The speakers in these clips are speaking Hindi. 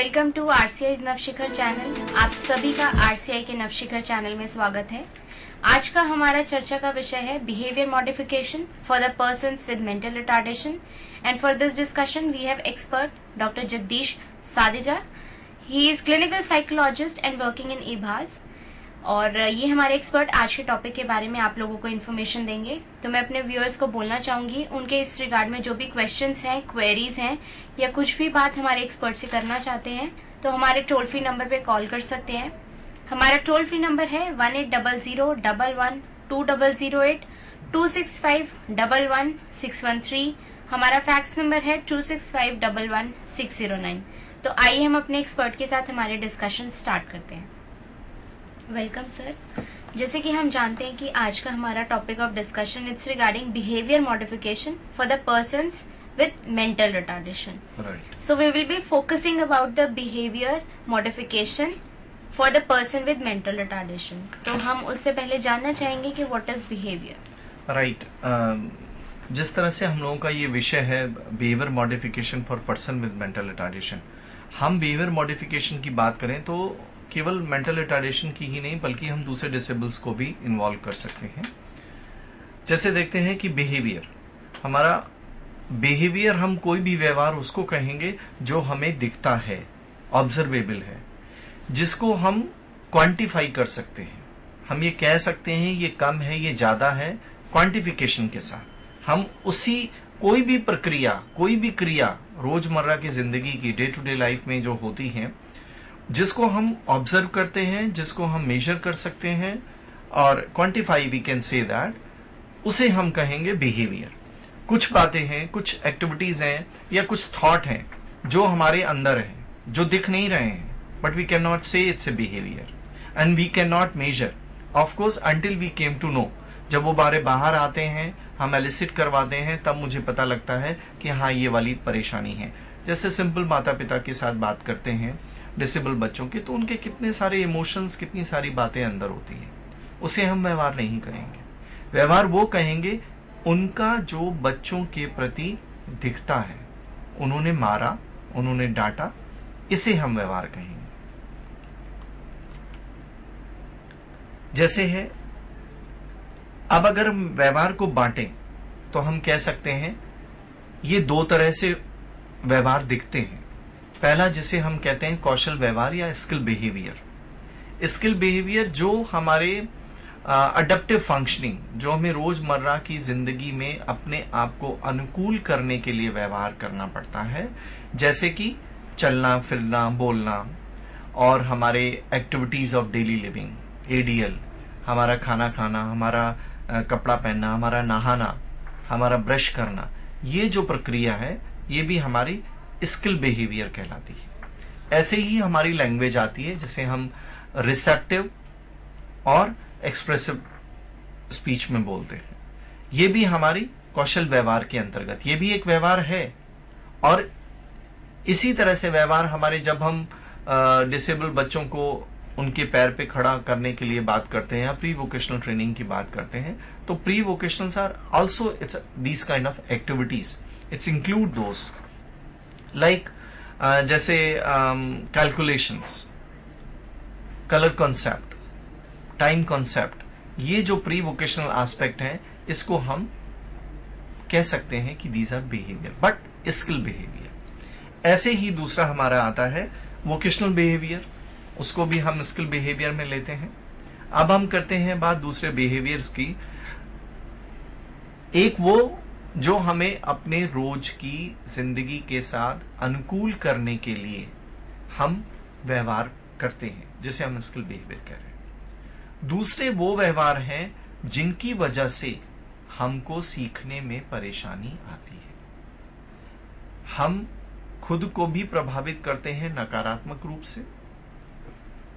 Welcome to RCI Navshikhar channel. आप सभी का आरसीआई के नवशिखर चैनल में स्वागत है। आज का हमारा चर्चा का विषय है behaviour modification for the person with mental retardation and for this discussion we have expert doctor Jagdish Sadeja he is clinical psychologist and working in इभास और ये हमारे एक्सपर्ट आज के टॉपिक के बारे में आप लोगों को इन्फॉर्मेशन देंगे। तो मैं अपने व्यूअर्स को बोलना चाहूँगी, उनके इस रिगार्ड में जो भी क्वेश्चंस हैं क्वेरीज हैं, या कुछ भी बात हमारे एक्सपर्ट से करना चाहते हैं तो हमारे टोल फ्री नंबर पे कॉल कर सकते हैं। हमारा टोल फ्री नंबर है one eight double zero double one two double zero eight two six five double one six one three हमारा फैक्स नंबर है two six five double one six zero nine तो आइए हम अपने एक्सपर्ट के साथ हमारे डिस्कशन स्टार्ट करते हैं। वेलकम सर जैसे कि हम जानते हैं कि आज का हमारा topic of discussion it's regarding behaviour modification for the person with mental retardation. Right. So we will be focusing about the behavior modification for the person with mental retardation. तो हम उससे पहले जानना चाहेंगे कि what is behavior. राइट जिस तरह से हम लोगों का ये विषय है behaviour modification for person with mental retardation हम बिहेवियर मॉडिफिकेशन की बात करें तो केवल मेंटल रिटार्डेशन की ही नहीं, बल्कि हम दूसरे डिसेबल्स को भी इन्वॉल्व कर सकते हैं। जैसे देखते हैं कि बिहेवियर हमारा बिहेवियर हम कोई भी व्यवहार उसको कहेंगे जो हमें दिखता है ऑब्जर्वेबल है, जिसको हम क्वांटिफाई कर सकते हैं। हम ये कह सकते हैं, ये कम है, ये ज़्यादा है क्वांटिफिकेशन के साथ। हम उसी कोई भी प्रक्रिया, कोई भी क्रिया रोज़मर्रा की ज़िंदगी की डे टू डे लाइफ में जो होती है जिसको हम ऑब्ज़र्व करते हैं, जिसको हम मेजर कर सकते हैं, और quantify we can say that उसे हम कहेंगे बिहेवियर कुछ बातें हैं, कुछ एक्टिविटीज़ हैं, या कुछ थॉट हैं, जो हमारे अंदर हैं, जो दिख नहीं रहे हैं but we can not say it's a behaviour and we can not measure of course until we came to know जब वो बारे बाहर आते हैं, हम एलिसिट करवाते हैं, तब मुझे पता लगता है कि हाँ ये वाली परेशानी है. जैसे सिंपल माता पिता के साथ बात करते हैं डिसेबल बच्चों के तो उनके कितने सारे इमोशंस कितनी सारी बातें अंदर होती हैं। उसे हम व्यवहार नहीं कहेंगे। व्यवहार वो कहेंगे, उनका जो बच्चों के प्रति दिखता है, उन्होंने मारा, उन्होंने डांटा, इसे हम व्यवहार कहेंगे। जैसे है, अब अगर हम व्यवहार को बांटें तो हम कह सकते हैं, ये दो तरह से व्यवहार दिखते हैं। पहला जिसे हम कहते हैं कौशल व्यवहार या स्किल बिहेवियर। स्किल बिहेवियर जो हमारे अडप्टिव फंक्शनिंग जो हमें रोज़मर्रा की ज़िंदगी में अपने आप को अनुकूल करने के लिए व्यवहार करना पड़ता है, जैसे कि चलना, फिरना, बोलना और हमारे activities of daily living ADL हमारा खाना खाना, हमारा कपड़ा पहनना, हमारा नहाना, हमारा ब्रश करना, ये जो प्रक्रिया है, ये भी हमारी स्किल बिहेवियर कहलाती है। ऐसे ही हमारी लैंग्वेज आती है, जिसे हम रिसेप्टिव और एक्सप्रेसिव स्पीच में बोलते हैं। ये भी हमारी कौशल व्यवहार के अंतर्गत। ये भी एक व्यवहार है और इसी तरह से व्यवहार हमारे जब हम डिसेबल बच्चों को उनके पैर पे खड़ा करने के लिए बात करते हैं या प्री वोकेशनल ट्रेनिंग की बात करते हैं तो pre vocational are also it's these kind of activities it's include दोस्त लाइक like, uh, जैसे calculations colour concept time concept ये जो प्री वोकेशनल एस्पेक्ट है इसको हम कह सकते हैं कि these are behaviour but skill behaviour ऐसे ही दूसरा हमारा आता है वोकेशनल बिहेवियर उसको भी हम स्किल बिहेवियर में लेते हैं। अब हम करते हैं बात दूसरे बिहेवियर्स की। एक वो जो हमें अपने रोज की ज़िंदगी के साथ अनुकूल करने के लिए हम व्यवहार करते हैं, जिसे हम स्किल बिहेवियर कह रहे हैं। दूसरे वो व्यवहार हैं जिनकी वजह से हमको सीखने में परेशानी आती है। हम खुद को भी प्रभावित करते हैं नकारात्मक रूप से,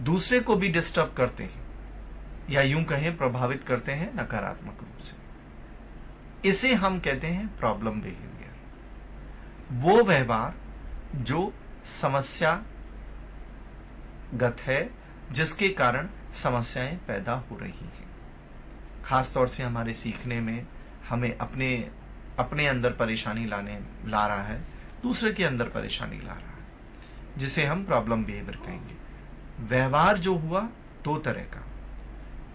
दूसरे को भी डिस्टर्ब करते हैं, या यूँ कहें प्रभावित करते हैं नकारात्मक रूप से। इसे हम कहते हैं प्रॉब्लम बिहेवियर वो व्यवहार जो समस्या गत है, जिसके कारण समस्याएँ पैदा हो रही हैं। खासतौर से हमारे सीखने में हमें अपने अपने अंदर परेशानी लाने, ला रहा है, दूसरे के अंदर परेशानी ला रहा है, जिसे हम प्रॉब्लम बिहेवियर कहेंगे। व्यवहार जो हुआ, दो तरह का।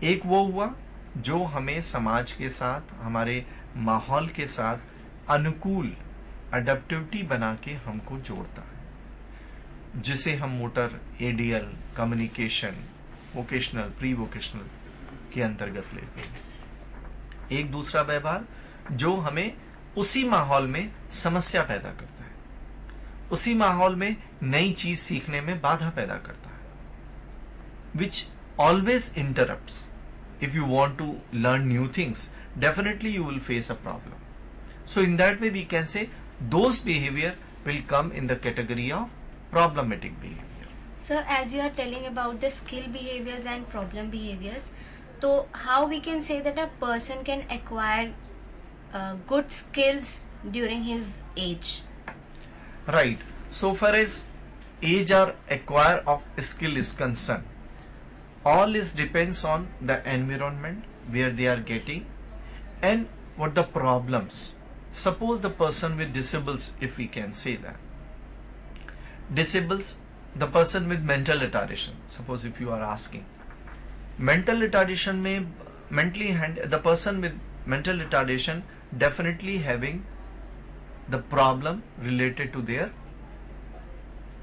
एक वो हुआ, जो हमें समाज के साथ, हमारे माहौल के साथ अनुकूल अडेप्टिविटी बना के हमको जोड़ता है। जिसे हम motor ADL communication vocational pre vocational के अंतर्गत लेते हैं। एक दूसरा व्यवहार जो हमें उसी माहौल में समस्या पैदा करता है। उसी माहौल में नई चीज़ सीखने में बाधा पैदा करता है। Which always interrupt if you want to learn new things definitely you will face a problem. So in that way we can say those behavior will come in the category of problematic behavior. Sir, as you are telling about the skill behaviors and problem behaviors, so how we can say that a person can acquire uh, good skills during his age? Right. So far as age or acquire of skill is concerned, all is depends on the environment where they are getting and what the problems. Suppose the person with disables, if we can say that. Disables, the person with mental retardation. Suppose if you are asking. Mental retardation may mentally hand the person with mental retardation definitely having the problem related to their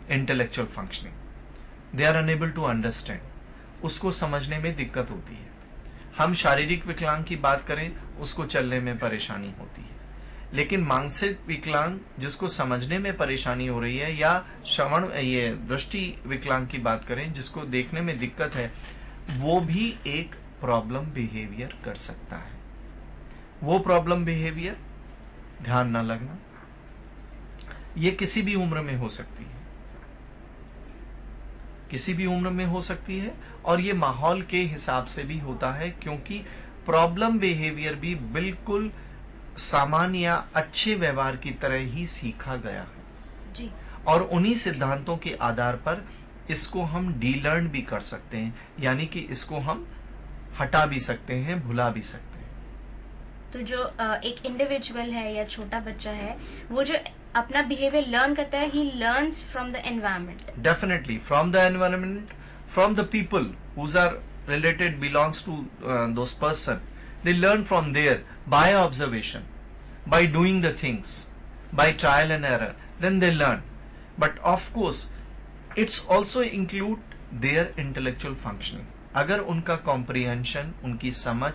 intellectual functioning. They are unable to understand. उसको समझने में दिक्कत होती है हम शारीरिक विकलांग की बात करें उसको चलने में परेशानी होती है। लेकिन मानसिक विकलांग जिसको समझने में परेशानी हो रही है या श्रवण, ये दृष्टि विकलांग की बात करें, जिसको देखने में दिक्कत है, वो भी एक प्रॉब्लम बिहेवियर कर सकता है। वो प्रॉब्लम बिहेवियर ध्यान ना लगना, ये किसी भी उम्र में हो सकती है। किसी भी उम्र में हो सकती है और ये माहौल के हिसाब से भी होता है, क्योंकि प्रॉब्लम बिहेवियर भी बिल्कुल सामान्य या अच्छे व्यवहार की तरह ही सीखा गया है। जी। और उन्हीं सिद्धांतों के आधार पर इसको हम डीलर्न भी कर सकते हैं यानी कि इसको हम हटा भी सकते हैं भुला भी सकते हैं। तो जो एक इंडिविजुअल है या छोटा बच्चा है वो जो अपना बिहेवियर लर्न करता है he learns from the environment definitely from the environment from the people whose are related belongs to uh, those person they learn from there by observation by doing the things by trial and error then they learn but of course it's also include their intellectual functioning अगर उनका कॉम्प्रिहेंशन उनकी समझ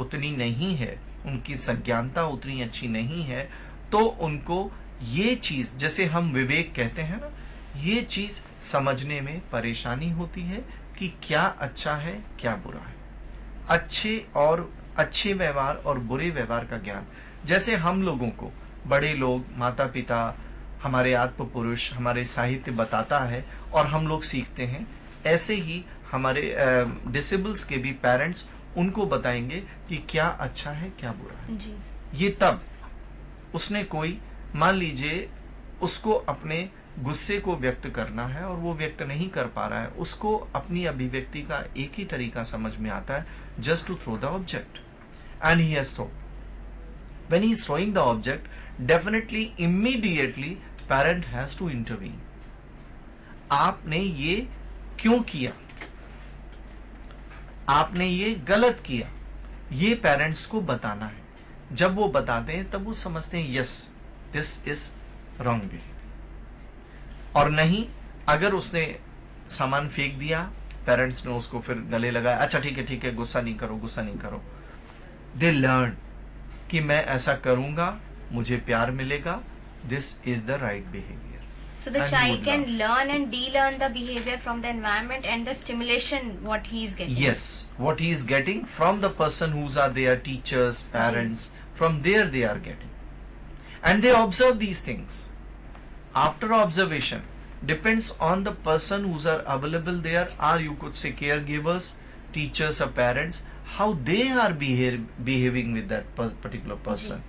उतनी नहीं है उनकी संज्ञानता उतनी अच्छी नहीं है तो उनको ये चीज़ जैसे हम विवेक कहते हैं ना ये चीज़ समझने में परेशानी होती है कि क्या अच्छा है क्या बुरा है। अच्छे और अच्छे व्यवहार और बुरे व्यवहार का ज्ञान। जैसे हम लोगों को बड़े लोग माता पिता हमारे आत्म पुरुष हमारे साहित्य बताता है और हम लोग सीखते हैं ऐसे ही हमारे डिसेबल्स के भी पेरेंट्स उनको बताएँगे कि क्या अच्छा है क्या बुरा है। जी। ये तब उसने कोई मान लीजिए उसको अपने गुस्से को व्यक्त करना है और वो व्यक्त नहीं कर पा रहा है, उसको अपनी अभिव्यक्ति का एक ही तरीका समझ में आता है just to throw the object and he has throw when he is throwing the object, definitely, immediately, parent has to आपने ये क्यों किया? आपने ये गलत किया? ये पेरेंट्स को बताना है। जब वो बताते हैं, तब वो समझते हैं yes this is wrong behaviour और नहीं अगर उसने सामान फेंक दिया पेरेंट्स ने उसको फिर गले लगाया अच्छा ठीक है ठीक है गुस्सा नहीं करो गुस्सा नहीं करो दे लर्न कि मैं ऐसा करूँगा मुझे प्यार मिलेगा this is the right behaviour So the And child can love. learn and de-learn the behavior from the environment and the stimulation what he is getting. yes what he is getting from the person who's are their teachers parents from there they are getting and they observe these things after observation depends on the person who's are available there or you could say caregivers teachers or parents how they are behave, behaving with that per- particular person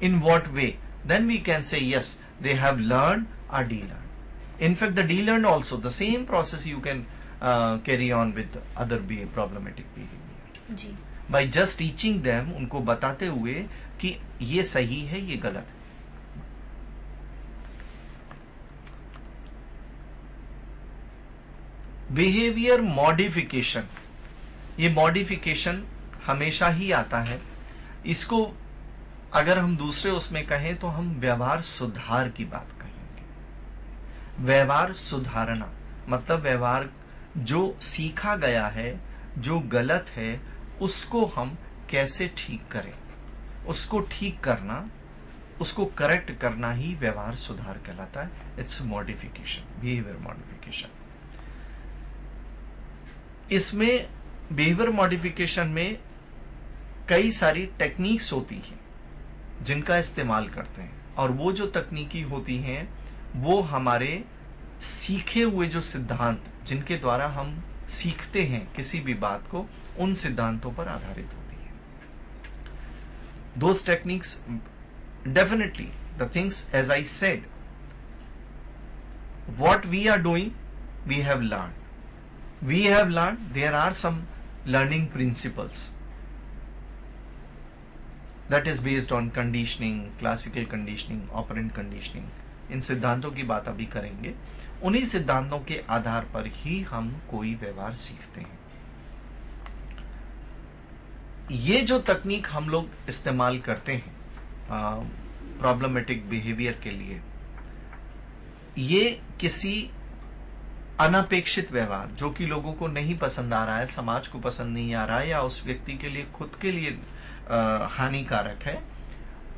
in what way then we can say yes they have learned or de-learned in fact the de-learned also the same process you can uh, carry on with other be problematic behavior ji by just teaching them उनको बताते हुए कि ये सही है ये गलत है बिहेवियर मॉडिफिकेशन, ये मॉडिफिकेशन हमेशा ही आता है। इसको अगर हम दूसरे उसमें कहें तो हम व्यवहार सुधार की बात कहेंगे। व्यवहार सुधारना मतलब व्यवहार जो सीखा गया है, जो गलत है, उसको हम कैसे ठीक करें? उसको ठीक करना, उसको करेक्ट करना ही व्यवहार सुधार कहलाता है। इट्स मॉडिफिकेशन बिहेवियर मॉडिफिकेशन इसमें बिहेवियर मॉडिफिकेशन में कई सारी टेक्निक्स होती हैं, जिनका इस्तेमाल करते हैं। और वो जो तकनीकी होती हैं, वो हमारे सीखे हुए जो सिद्धांत, जिनके द्वारा हम सीखते हैं किसी भी बात को, उन सिद्धांतों पर आधारित होती है। Those techniques definitely the things as I said what we are doing, we have learned we have learned there are some learning principles that is based on conditioning classical conditioning operant conditioning इन सिद्धांतों की बात अभी करेंगे उन्हीं सिद्धांतों के आधार पर ही हम कोई व्यवहार सीखते हैं ये जो तकनीक हम लोग इस्तेमाल करते हैं प्रॉब्लमेटिक बिहेवियर के लिए ये किसी अनपेक्षित व्यवहार, जो कि लोगों को नहीं पसंद आ रहा है, समाज को पसंद नहीं आ रहा है, या उस व्यक्ति के लिए, खुद के लिए हानिकारक है,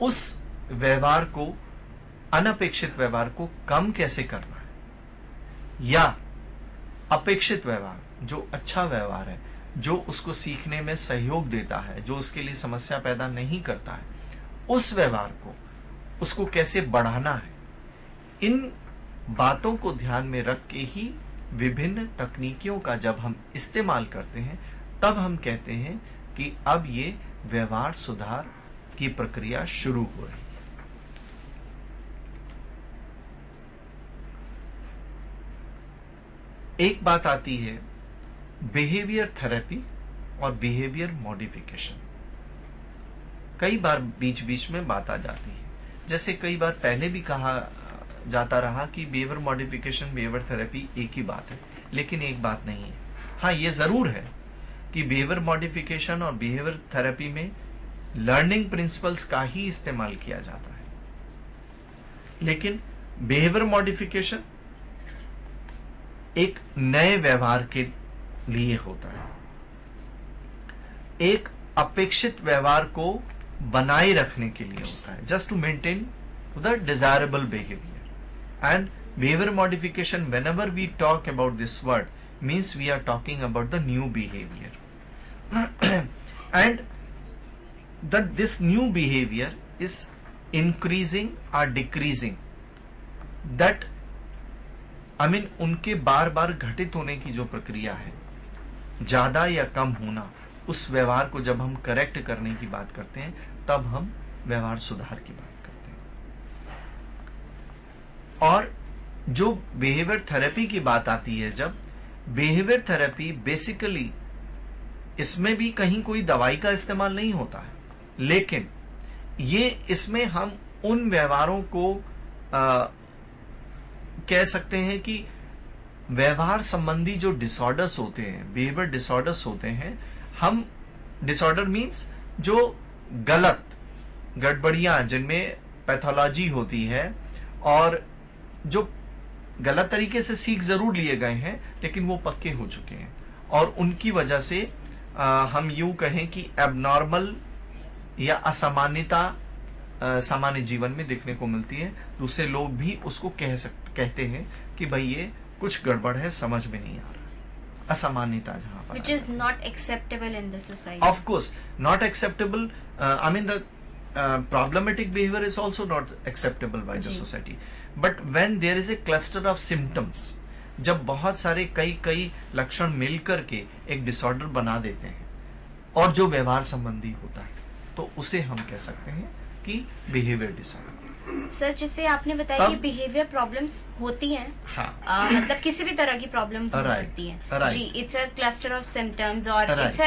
उस व्यवहार को, अनपेक्षित व्यवहार को कम कैसे करना है? या अपेक्षित व्यवहार, जो अच्छा व्यवहार है, जो उसको सीखने में सहयोग देता है, जो उसके लिए समस्या पैदा नहीं करता है, उस व्यवहार को, उसको कैसे बढ़ाना है? इन बातों को ध्यान में रख के ही विभिन्न तकनीकियों का जब हम इस्तेमाल करते हैं, तब हम कहते हैं कि अब ये व्यवहार सुधार की प्रक्रिया शुरू हो। रही एक बात आती है बिहेवियर थेरेपी और बिहेवियर मॉडिफिकेशन कई बार बीच बीच में बात आ जाती है। जैसे कई बार पहले भी कहा जाता रहा कि बिहेवियर मॉडिफिकेशन बिहेवियर थेरेपी एक ही बात है, लेकिन एक बात नहीं है। हाँ ये ज़रूर है कि बिहेवियर मॉडिफिकेशन और बिहेवियर थेरेपी में लर्निंग प्रिंसिपल्स का ही इस्तेमाल किया जाता है। लेकिन बिहेवियर मॉडिफिकेशन एक नए व्यवहार के लिए होता है। एक अपेक्षित व्यवहार को बनाए रखने के लिए होता है just to maintain the desirable behaviour and behavior modification whenever we talk about this word means we are talking about the new behavior and that this new behavior is increasing or decreasing that I mean, उनके बार बार घटित होने की जो प्रक्रिया है ज़्यादा या कम होना उस व्यवहार को जब हम करेक्ट करने की बात करते हैं तब हम व्यवहार सुधार की बात और जो बिहेवियर थेरेपी की बात आती है जब बिहेवियर थेरेपी बेसिकली इसमें भी कहीं कोई दवाई का इस्तेमाल नहीं होता है। लेकिन ये इसमें हम उन व्यवहारों को आ, कह सकते हैं कि व्यवहार संबंधी जो डिसऑर्डर्स होते हैं बिहेवियर डिसऑर्डर्स होते हैं हम डिसऑर्डर मींस जो गलत गड़बड़ियाँ जिनमें पैथोलॉजी होती है और जो गलत तरीके से सीख ज़रूर लिए गए हैं लेकिन वो पक्के हो चुके हैं। और उनकी वजह से आ, हम यूँ कहें कि एबनॉर्मल या असामान्यता सामान्य जीवन में देखने को मिलती है। दूसरे लोग भी उसको कह सकते कहते हैं कि भाई ये कुछ गड़बड़ है समझ में नहीं आ रहा। असामान्यता जहाँ पर which is not acceptable in the society. Of course not acceptable uh, i mean the uh, problematic behavior is also not acceptable by the society. But when there is a cluster of symptoms जब बहुत सारे कई कई लक्षण मिलकर के एक डिसऑर्डर बना देते हैं और जो व्यवहार संबंधी होता है तो उसे हम कह सकते हैं कि बिहेवियर डिसऑर्डर सर जैसे आपने बताया कि बिहेवियर प्रॉब्लम्स होती हैं हाँ. आ, मतलब किसी भी तरह की प्रॉब्लम्स हो सकती हैं। जी it's a cluster of symptoms और. It's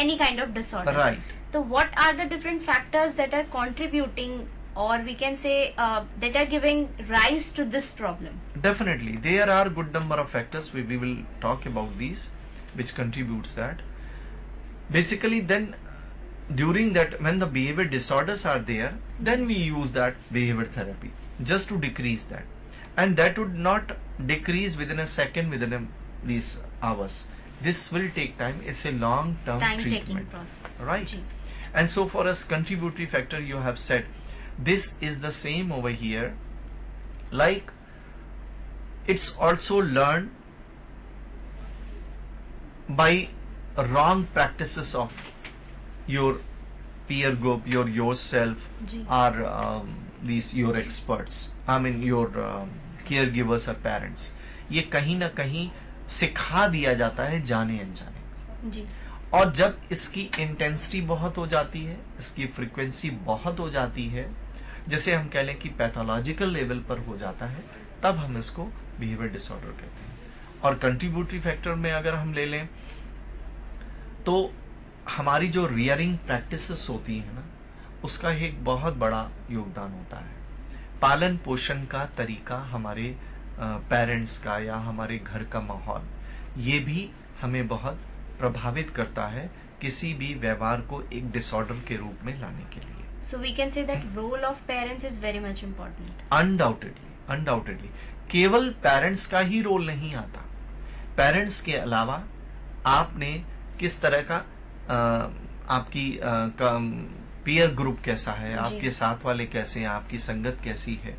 any kind of disorder right तो what are the different factors that are contributing or we can say uh, that are giving rise to this problem. Definitely. There are good number of factors. We, we will talk about these which contributes that. Basically then during that when the behavior disorders are there then we use that behavior therapy just to decrease that. And that would not decrease within a second within a, these hours. This will take time. It's a long term time taking treatment. process. Right? And so for us contributory factor you have said this is the same over here like it's also learned by wrong practices of your peer group your yourself or um, these your experts i mean your um, caregivers or parents ये कहीं ना कहीं सिखा दिया जाता है जाने अनजाने जी और जब इसकी इंटेंसिटी बहुत हो जाती है इसकी फ्रीक्वेंसी बहुत हो जाती है जैसे हम कह लें कि पैथोलॉजिकल लेवल पर हो जाता है, तब हम इसको बिहेवियर डिसऑर्डर कहते हैं। और कंट्रीब्यूटरी फैक्टर में अगर हम ले लें तो हमारी जो रियरिंग प्रैक्टिसेस होती है ना, उसका एक बहुत बड़ा योगदान होता है। पालन पोषण का तरीका हमारे पेरेंट्स का या हमारे घर का माहौल, ये भी हमें बहुत प्रभावित करता है किसी भी व्यवहार को एक डिसऑर्डर के रूप में लाने के लिए। So we can say that role of parents is very much important. Undoubtedly undoubtedly केवल पेरेंट्स का ही रोल नहीं आता। पेरेंट्स के अलावा आपने किस तरह का अ, आपकी पीयर ग्रुप कैसा है आपके साथ वाले कैसे हैं आपकी संगत कैसी है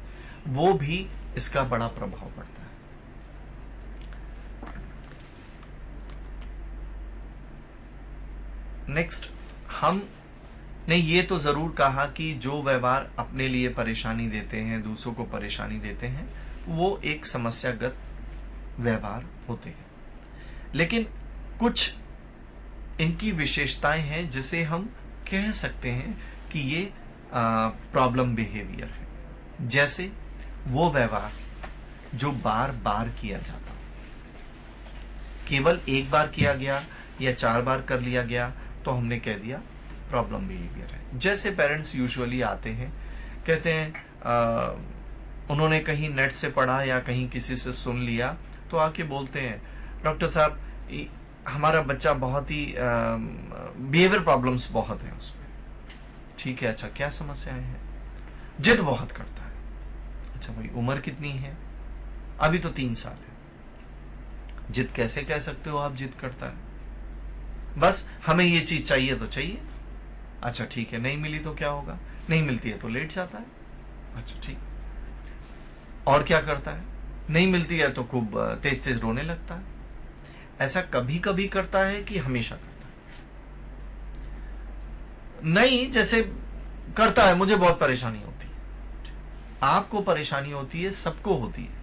वो भी इसका बड़ा प्रभाव पड़ता है। नेक्स्ट हम ने ये तो ज़रूर कहा कि जो व्यवहार अपने लिए परेशानी देते हैं, दूसरों को परेशानी देते हैं, वो एक समस्यागत व्यवहार होते हैं। लेकिन कुछ इनकी विशेषताएँ हैं जिसे हम कह सकते हैं कि ये प्रॉब्लम बिहेवियर है। जैसे वो व्यवहार जो बार बार किया जाता केवल एक बार किया गया या चार बार कर लिया गया तो हमने कह दिया प्रॉब्लम बिहेवियर है। जैसे पेरेंट्स यूजुअली आते हैं कहते हैं आ, उन्होंने कहीं नेट से पढ़ा या कहीं किसी से सुन लिया तो आके बोलते हैं डॉक्टर साहब हमारा बच्चा बहुत ही बिहेवियर प्रॉब्लम्स बहुत है उसमें। ठीक है अच्छा क्या समस्याएँ हैं? जिद बहुत करता है। अच्छा भाई उम्र कितनी है? अभी तो तीन साल है। जिद कैसे कह सकते हो आप जिद करता है? बस हमें ये चीज़ चाहिए तो चाहिए। अच्छा ठीक है, नहीं मिली तो क्या होगा? नहीं मिलती है तो लेट जाता है। अच्छा ठीक। और क्या करता है? नहीं मिलती है तो खूब तेज तेज रोने लगता है। ऐसा कभी कभी करता है कि हमेशा करता है। नहीं, जैसे करता है, मुझे बहुत परेशानी होती है। आपको परेशानी होती है, सबको होती है।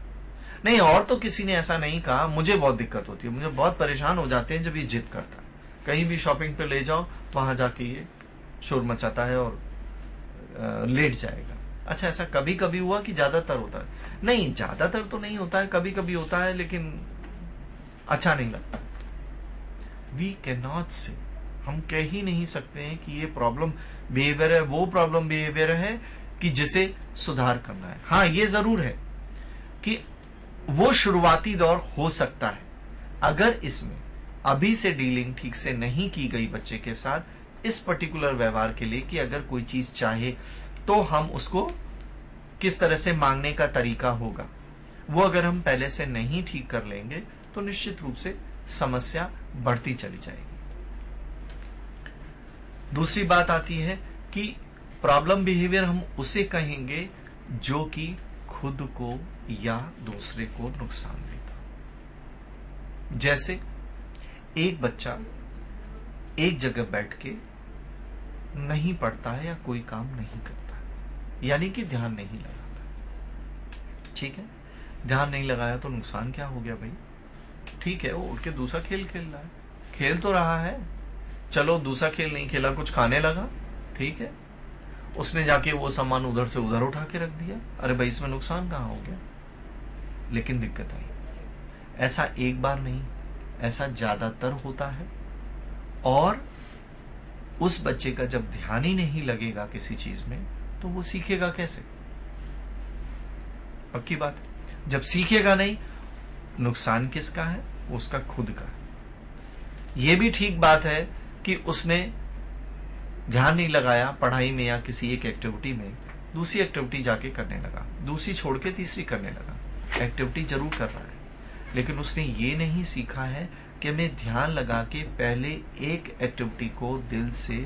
नहीं, और तो किसी ने ऐसा नहीं कहा, मुझे बहुत दिक्कत होती है। मुझे बहुत परेशान हो जाते हैं जब ये जिद करता है। कहीं भी शॉपिंग पे ले जाओ, वहाँ जाके ये शोर मचाता है और लेट जाएगा। अच्छा ऐसा कभी कभी हुआ कि ज़्यादातर होता है? नहीं, ज़्यादातर तो नहीं होता है कभी कभी होता है, लेकिन अच्छा नहीं लगता। वी कैन नॉट से हम कह ही नहीं सकते हैं कि ये प्रॉब्लम बिहेवियर है, वो प्रॉब्लम बिहेवियर है कि जिसे सुधार करना है। हाँ ये ज़रूर है कि वो शुरुआती दौर हो सकता है। अगर इसमें अभी से डीलिंग ठीक से नहीं की गई बच्चे के साथ इस पर्टिकुलर व्यवहार के लिए कि अगर कोई चीज़ चाहे तो हम उसको किस तरह से मांगने का तरीका होगा। वो अगर हम पहले से नहीं ठीक कर लेंगे तो निश्चित रूप से समस्या बढ़ती चली जाएगी। दूसरी बात आती है कि प्रॉब्लम बिहेवियर हम उसे कहेंगे जो कि खुद को या दूसरे को नुकसान देता। जैसे एक बच्चा एक जगह बैठ के नहीं पढ़ता है या कोई काम नहीं करता यानी कि ध्यान नहीं लगाता ठीक है? ध्यान नहीं लगाया तो नुकसान क्या हो गया भाई? ठीक है, वो उठ के दूसरा खेल खेल रहा है। खेल तो रहा है। चलो, दूसरा खेल नहीं खेला, कुछ खाने लगा। ठीक है? उसने जाके वो सामान उधर से उधर उठा के रख दिया। अरे भाई, इसमें नुकसान कहाँ हो गया? लेकिन दिक्कत आई। ऐसा एक बार नहीं, ऐसा ज़्यादातर होता है। और उस बच्चे का जब ध्यान ही नहीं लगेगा किसी चीज़ में तो वो सीखेगा कैसे? पक्की बात, जब सीखेगा नहीं, नुकसान किसका है? उसका खुद का ये भी ठीक बात है कि उसने ध्यान नहीं लगाया, पढ़ाई में या किसी एक एक्टिविटी में, दूसरी एक्टिविटी जाके करने लगा, दूसरी छोड़ के तीसरी करने लगा। एक्टिविटी ज़रूर कर रहा है, लेकिन उसने ये नहीं सीखा है कि मैं ध्यान लगा के पहले एक एक्टिविटी को दिल से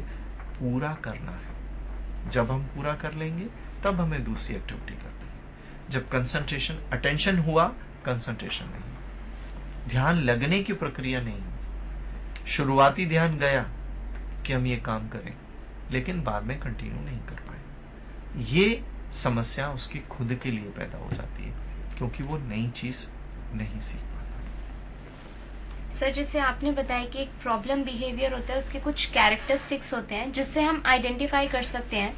पूरा करना है। जब हम पूरा कर लेंगे, तब हमें दूसरी एक्टिविटी करनी है। जब कंसंट्रेशन अटेंशन हुआ कंसंट्रेशन नहीं ध्यान लगने की प्रक्रिया नहीं शुरुआती ध्यान गया कि हम ये काम करें, लेकिन बाद में कंटिन्यू नहीं कर पाए। ये समस्या उसकी खुद के लिए पैदा हो जाती है, क्योंकि वो नई चीज़ नहीं सीख सर जैसे आपने बताया कि एक प्रॉब्लम बिहेवियर होता है उसके कुछ कैरेक्टरिस्टिक्स होते हैं जिससे हम आइडेंटिफाई कर सकते हैं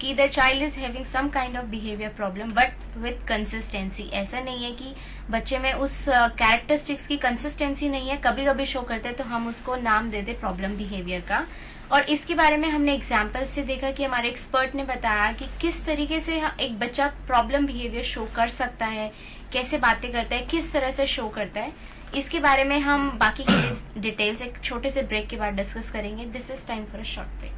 कि the child is having some kind of behaviour problem but with consistency ऐसा नहीं है कि बच्चे में उस कैरेक्टरिस्टिक्स uh, की कंसिस्टेंसी नहीं है कभी कभी शो करते हैं तो हम उसको नाम दे दे प्रॉब्लम बिहेवियर का। और इसके बारे में हमने एग्ज़ाम्पल से देखा कि हमारे एक्सपर्ट ने बताया कि किस तरीके से एक बच्चा प्रॉब्लम बिहेवियर शो कर सकता है कैसे बातें करता है किस तरह से शो करता है। इसके बारे में हम बाकी की डिटेल्स एक छोटे से ब्रेक के बाद डिस्कस करेंगे। This is time for a short break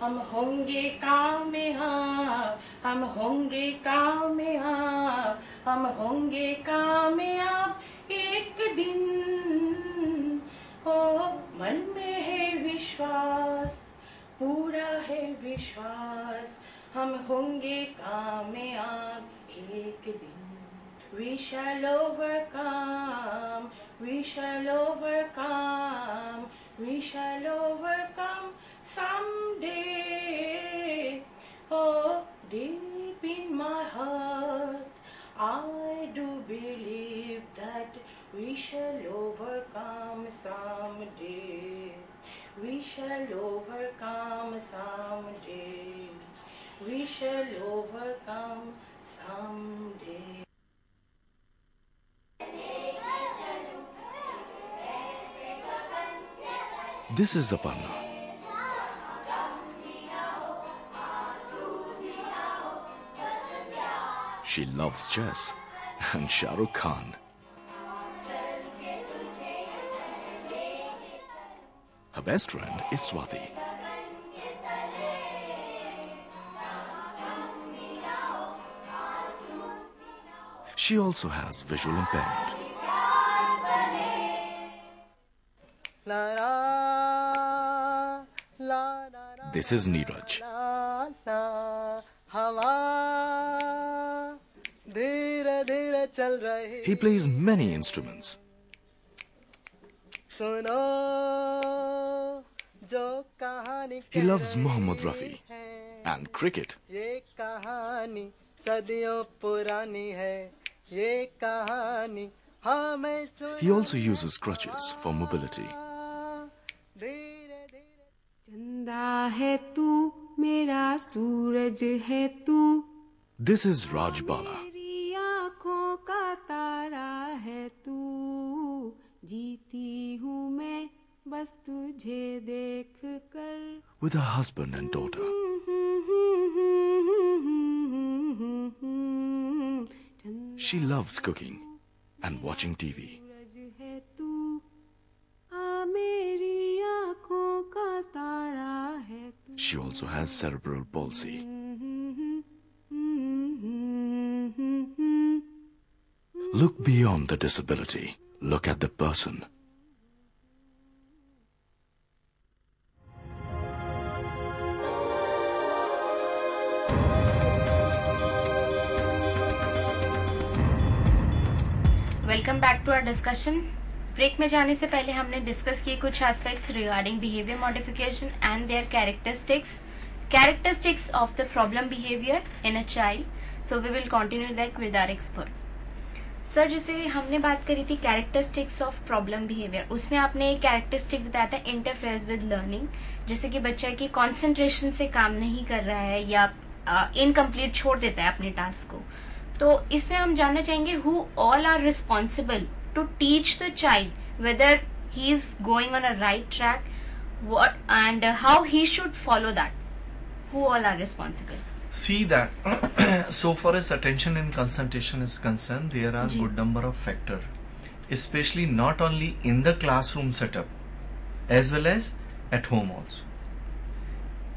हम होंगे कामयाब हम होंगे कामयाब हम होंगे काम आप एक दिन। ओ मन में है विश्वास पूरा है विश्वास। हम होंगे काम आप एक दिन। We shall overcome, we shall overcome, we shall overcome someday. Oh, deep in my heart, I do believe that we shall overcome someday. We shall overcome someday. We shall overcome someday. This is Aparna. She loves chess and Shah Rukh Khan. Her best friend is Swati. She also has visual impairment. This is Neeraj. He plays many instruments. He loves Mohammad Rafi and cricket. He also uses crutches for mobility. This is Raj Bala. है तू? जीती हूँ मैं बस तुझे देख कर। With husband and daughter she loves cooking and watching TV है तू? आ मेरी आँखों का तारा है Look beyond the disability. Look at the person. Welcome back to our discussion break में जाने से पहले हमने डिस्कस किए कुछ aspects regarding behaviour modification and their characteristics characteristics of the problem behaviour in a child so we will continue that with our expert Sir जैसे हमने बात करी थी कैरेक्टरिस्टिक्स ऑफ़ प्रॉब्लम बिहेवियर उसमें आपने एक कैरेक्टरिस्टिक बताया था इंटरफेयर्स विद लर्निंग जैसे कि बच्चा की कंसंट्रेशन से काम नहीं कर रहा है या इनकम्प्लीट uh, छोड़ देता है अपने टास्क को। तो इसमें हम जानना चाहेंगे who all are responsible to teach the child whether he is going on a right track and uh, how he should follow that. Who all are responsible? See that so far as attention and concentration is concerned there are good number of factor especially not only in the classroom setup as well as at home also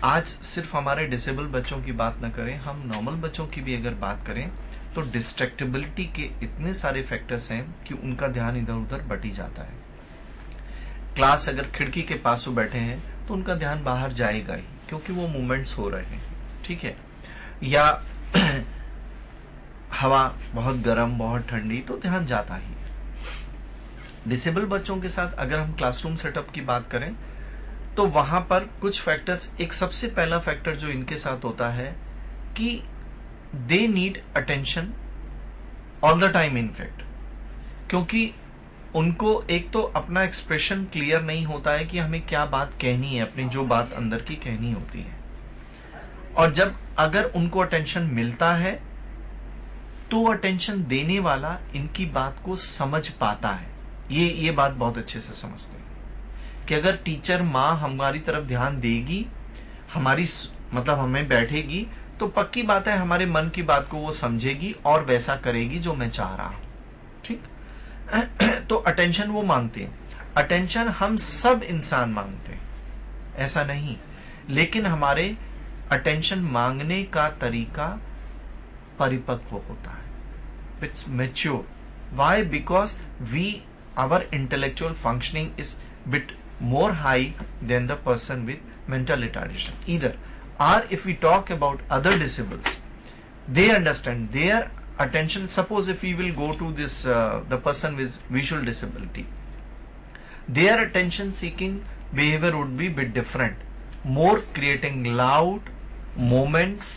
आज सिर्फ़ हमारे डिसेबल बच्चों की बात ना करें हम नॉर्मल बच्चों की भी अगर बात करें तो डिस्ट्रैक्टेबिलिटी के इतने सारे फैक्टर्स हैं कि उनका ध्यान इधर उधर बटी जाता है क्लास अगर खिड़की के पास बैठे हैं तो उनका ध्यान बाहर जाएगा ही क्योंकि वो मूवमेंट्स हो रहे हैं ठीक है या हवा बहुत गर्म, बहुत ठंडी तो ध्यान जाता ही है। डिसेबल बच्चों के साथ अगर हम क्लासरूम सेटअप की बात करें तो वहाँ पर कुछ फैक्टर्स एक सबसे पहला फैक्टर जो इनके साथ होता है कि they need attention all the time in fact क्योंकि उनको एक तो अपना एक्सप्रेशन क्लियर नहीं होता है कि हमें क्या बात कहनी है, अपनी जो बात अंदर की कहनी होती है। और जब अगर उनको अटेंशन मिलता है तो अटेंशन देने वाला इनकी बात को समझ पाता है। ये ये बात बहुत अच्छे से समझते हैं कि अगर टीचर माँ हमारी तरफ़ ध्यान देगी, हमारी मतलब हमें बैठेगी तो पक्की बात है हमारे मन की बात को वो समझेगी और वैसा करेगी जो मैं चाह रहा हूँ। ठीक? तो अटेंशन वो मांगते हैं। अटेंशन हम सब इंसान मांगते हैं। ऐसा नहीं। लेकिन हमारे अटेंशन मांगने का तरीका परिपक्व होता है it's mature why because we our intellectual functioning is bit more high than the person with mental retardation either or if we talk about other disables they understand their attention suppose if we will go to this uh, the person with visual disability their attention seeking behavior would be bit different more creating loud moments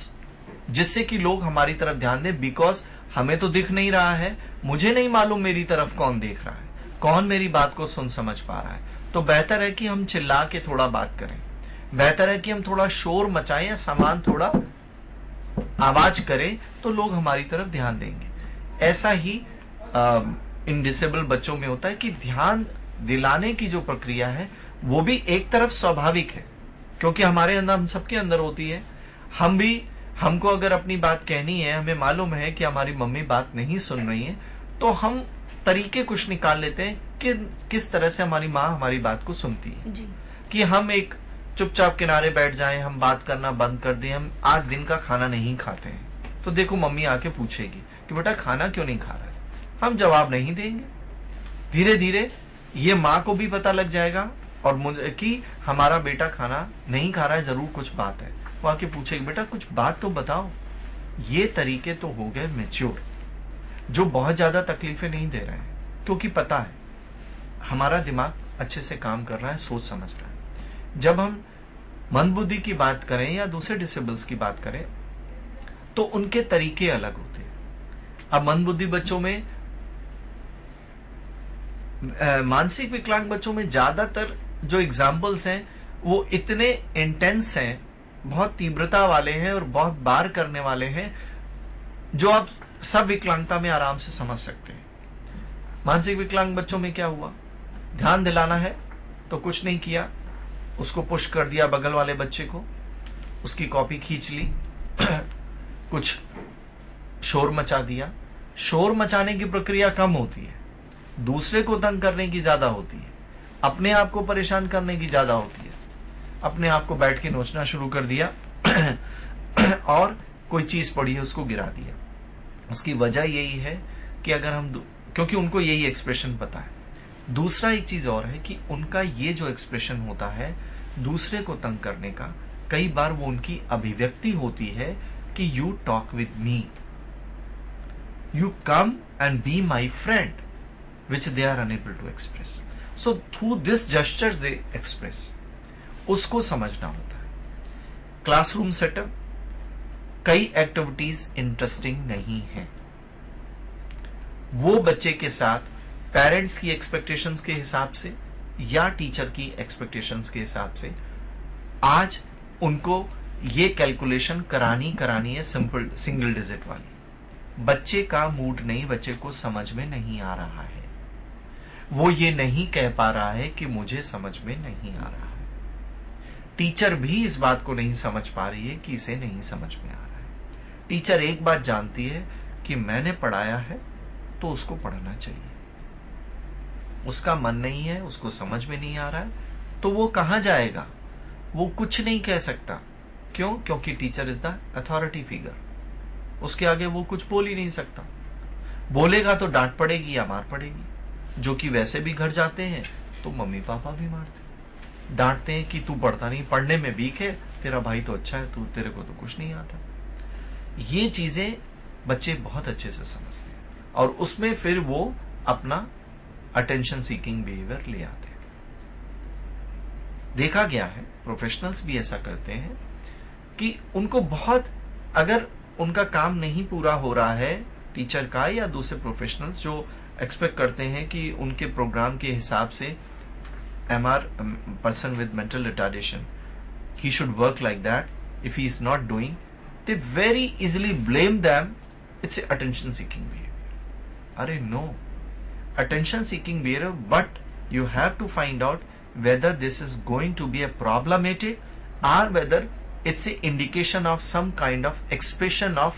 जिससे कि लोग हमारी तरफ़ ध्यान दें बिकॉज़ हमें तो दिख नहीं रहा है, मुझे नहीं मालूम मेरी तरफ़ कौन देख रहा है, कौन मेरी बात को सुन समझ पा रहा है। तो बेहतर है कि हम चिल्ला के थोड़ा बात करें। बेहतर है कि हम थोड़ा शोर मचाएँ या सामान थोड़ा आवाज़ करें तो लोग हमारी तरफ़ ध्यान देंगे। ऐसा ही इन डिसेबल बच्चों में होता है कि ध्यान दिलाने की जो प्रक्रिया है, वो भी एक तरफ़ स्वाभाविक है, क्योंकि हमारे अंदर, हम सबके अंदर होती है। हम भी हमको अगर अपनी बात कहनी है हमें मालूम है कि हमारी मम्मी बात नहीं सुन रही है तो हम तरीके कुछ निकाल लेते हैं कि किस तरह से हमारी माँ हमारी बात को सुनती है। जी। कि हम एक चुपचाप किनारे बैठ जाएँ हम बात करना बंद कर दें हम आज दिन का खाना नहीं खाते हैं। तो देखो मम्मी आके पूछेगी कि बेटा खाना क्यों नहीं खा रहा है? हम जवाब नहीं देंगे। धीरे धीरे ये माँ को भी पता लग जाएगा और मुझे कि हमारा बेटा खाना नहीं खा रहा है ज़रूर कुछ बात है। वो आके पूछेगी, बेटा, कुछ बात तो बताओ। ये तरीके तो हो गए मेच्योर जो बहुत ज़्यादा तकलीफें नहीं दे रहे हैं, क्योंकि पता है, हमारा दिमाग अच्छे से काम कर रहा है, सोच समझ रहा है। जब हम मंद बुद्धि की बात करें या दूसरे डिसेबल्स की बात करें तो उनके तरीके अलग होते हैं। अब मंद बुद्धि बच्चों में मानसिक विकलांग बच्चों में ज़्यादातर जो एग्जाम्पल्स हैं, वो इतने इंटेंस हैं बहुत तीव्रता वाले हैं और बहुत बार करने वाले हैं, जो आप सब विकलांगता में आराम से समझ सकते हैं। मानसिक विकलांग बच्चों में क्या हुआ? ध्यान दिलाना है तो कुछ नहीं किया। उसको पुश कर दिया बगल वाले बच्चे को। उसकी कॉपी खींच ली। कुछ शोर मचा दिया। शोर मचाने की प्रक्रिया कम होती है। दूसरे को तंग करने की ज़्यादा होती है। अपने आप को परेशान करने की ज़्यादा होती है। अपने आप को बैठ के नोचना शुरू कर दिया और कोई चीज़ पड़ी है, उसको गिरा दिया। उसकी वजह यही है कि अगर हम क्योंकि उनको यही एक्सप्रेशन पता है। दूसरा एक चीज़ और है कि उनका ये जो एक्सप्रेशन होता है, दूसरे को तंग करने का, कई बार वो उनकी अभिव्यक्ति होती है कि you talk with me you come and be my friend which they are unable to express so through this gesture they express उसको समझना होता है। क्लासरूम सेटअप कई एक्टिविटीज़ इंटरेस्टिंग नहीं है। वो बच्चे के साथ पेरेंट्स की एक्सपेक्टेशंस के हिसाब से या टीचर की एक्सपेक्टेशंस के हिसाब से, आज उनको ये कैलकुलेशन करानी करानी है सिंपल सिंगल डिजिट वाली। बच्चे का मूड नहीं, बच्चे को समझ में नहीं आ रहा है। वो ये नहीं कह पा रहा है कि मुझे समझ में नहीं आ रहा है। टीचर भी इस बात को नहीं समझ पा रही है कि इसे नहीं समझ में आ रहा है। टीचर एक बात जानती है कि मैंने पढ़ाया है तो उसको पढ़ना चाहिए। उसका मन नहीं है, उसको समझ में नहीं आ रहा है तो वो कहाँ जाएगा? वो कुछ नहीं कह सकता। क्यों? क्योंकि teacher is the authority figure. उसके आगे वो कुछ बोल ही नहीं सकता। बोलेगा तो डांट पड़ेगी या मार पड़ेगी। जो कि वैसे भी घर जाते हैं तो मम्मी पापा भी मारते डांटते हैं कि तू पढ़ता नहीं, पढ़ने में वीक है, तेरा भाई तो अच्छा है, तू, तेरे को तो कुछ नहीं आता। ये चीज़ें बच्चे बहुत अच्छे से समझते हैं और उसमें फिर वो अपना अटेंशन सीकिंग बिहेवियर ले आते हैं। देखा गया है प्रोफेशनल्स भी ऐसा करते हैं कि उनको बहुत, अगर उनका काम नहीं पूरा हो रहा है टीचर का या दूसरे प्रोफेशनल्स जो एक्सपेक्ट करते हैं कि उनके प्रोग्राम के हिसाब से MR um, person with mental retardation he should work like that. If he is not doing they very easily blame them. It's attention seeking behavior. Are no. Attention seeking behavior but you have to find out whether this is going to be a problematic or whether it's an indication of some kind of expression of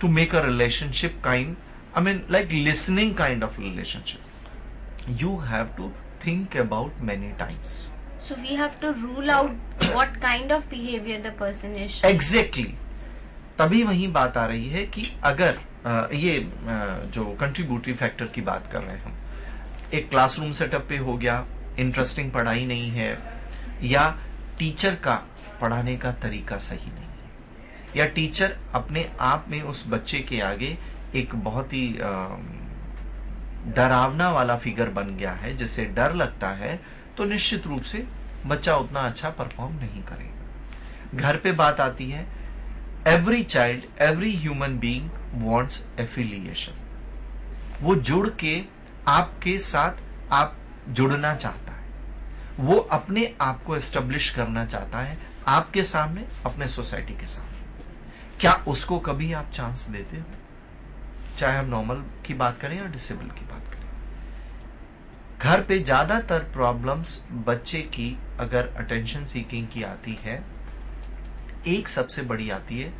to make a relationship kind I mean like listening kind of relationship. You have to think about many times So we have to rule out what kind of behavior the person is. showing. Exactly तभी वही बात आ रही है कि अगर अ, ये अ, जो कंट्रीब्यूटरी फैक्टर की बात कर रहे हैं हम एक क्लासरूम सेटअप पे हो गया इंटरेस्टिंग पढ़ाई नहीं है या टीचर का पढ़ाने का तरीका सही नहीं है या टीचर अपने आप में उस बच्चे के आगे एक बहुत ही अ, डरावना वाला फिगर बन गया है, जिससे डर लगता है तो निश्चित रूप से बच्चा उतना अच्छा परफॉर्म नहीं करेगा। घर पे बात आती है every child every human being wants affiliation वो जुड़ के, आपके साथ आप जुड़ना चाहता है। वो अपने आप को एस्टेब्लिश करना चाहता है, आपके सामने, अपने सोसाइटी के सामने। क्या उसको कभी आप चांस देते हो? चाहे हम नॉर्मल की बात करें या डिसेबल की बात करें। घर पे ज़्यादातर प्रॉब्लम्स बच्चे की अगर अटेंशन सीकिंग की आती है, एक सबसे बड़ी आती है,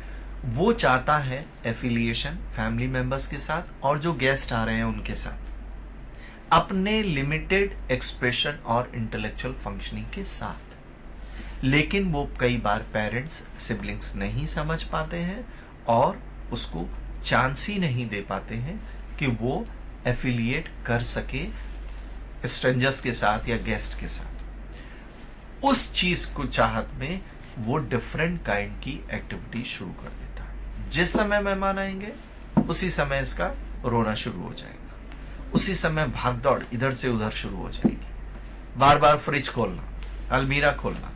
वो चाहता है एफिलिएशन फैमिली मेंबर्स के साथ और जो गेस्ट आ रहे हैं उनके साथ। अपने लिमिटेड एक्सप्रेशन और इंटेलेक्चुअल फंक्शनिंग के साथ। लेकिन वो कई बार पेरेंट्स सिबलिंग्स नहीं समझ पाते हैं और उसको चांस ही नहीं दे पाते हैं कि वो एफिलिएट कर सके स्ट्रेंजर्स के साथ या गेस्ट के साथ। उस चीज़ को चाहत में वो डिफरेंट काइंड की एक्टिविटी शुरू कर देता है। जिस समय मेहमान आएँगे उसी समय इसका रोना शुरू हो जाएगा। उसी समय भाग दौड़ इधर से उधर शुरू हो जाएगी। बार बार फ्रिज खोलना, अलमीरा खोलना,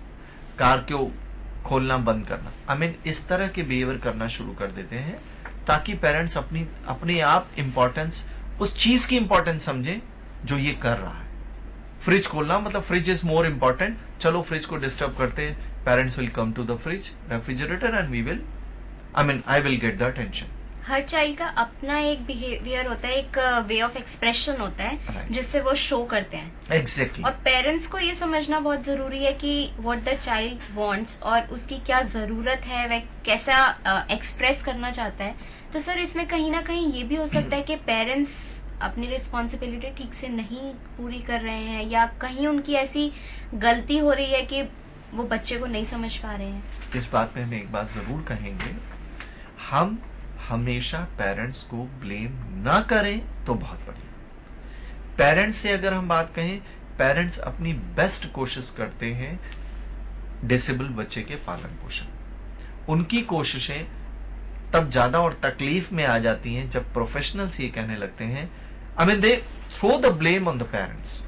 कार को खोलना बंद करना। आई मीन इस तरह के बिहेवियर करना शुरू कर देते हैं। ताकि पेरेंट्स अपनी अपने आप इंपॉर्टेंस उस चीज़ की इंपॉर्टेंस समझे जो ये कर रहा है। फ्रिज खोलना मतलब फ्रिज इज़ मोर इंपॉर्टेंट चलो फ्रिज को डिस्टर्ब करते हैं। Parents will come to the fridge refrigerator and we will I mean I will get the attention her child का अपना एक बिहेवियर होता है एक वे ऑफ़ एक्सप्रेशन होता है Right. जिससे वो शो करते हैं। एग्जैक्टली और पेरेंट्स को ये समझना बहुत ज़रूरी है कि व्हाट द चाइल्ड वांट्स और उसकी क्या ज़रूरत है वह कैसा एक्सप्रेस करना चाहता है। तो सर, इसमें कहीं ना कहीं ये भी हो सकता है कि पेरेंट्स अपनी रिस्पॉन्सिबिलिटी ठीक से नहीं पूरी कर रहे हैं, या कहीं उनकी ऐसी गलती हो रही है कि वो बच्चे को नहीं समझ पा रहे हैं। इस बात पे हम एक बात ज़रूर कहेंगे, हम हमेशा पेरेंट्स को ब्लेम ना करें तो बहुत बढ़िया। पेरेंट्स से अगर हम बात कहें पेरेंट्स अपनी बेस्ट कोशिश करते हैं डिसेबल बच्चे के पालन पोषण। उनकी कोशिशें तब ज़्यादा और तकलीफ़ में आ जाती हैं जब प्रोफेशनल्स ये कहने लगते हैं I mean they throw the blame on the parents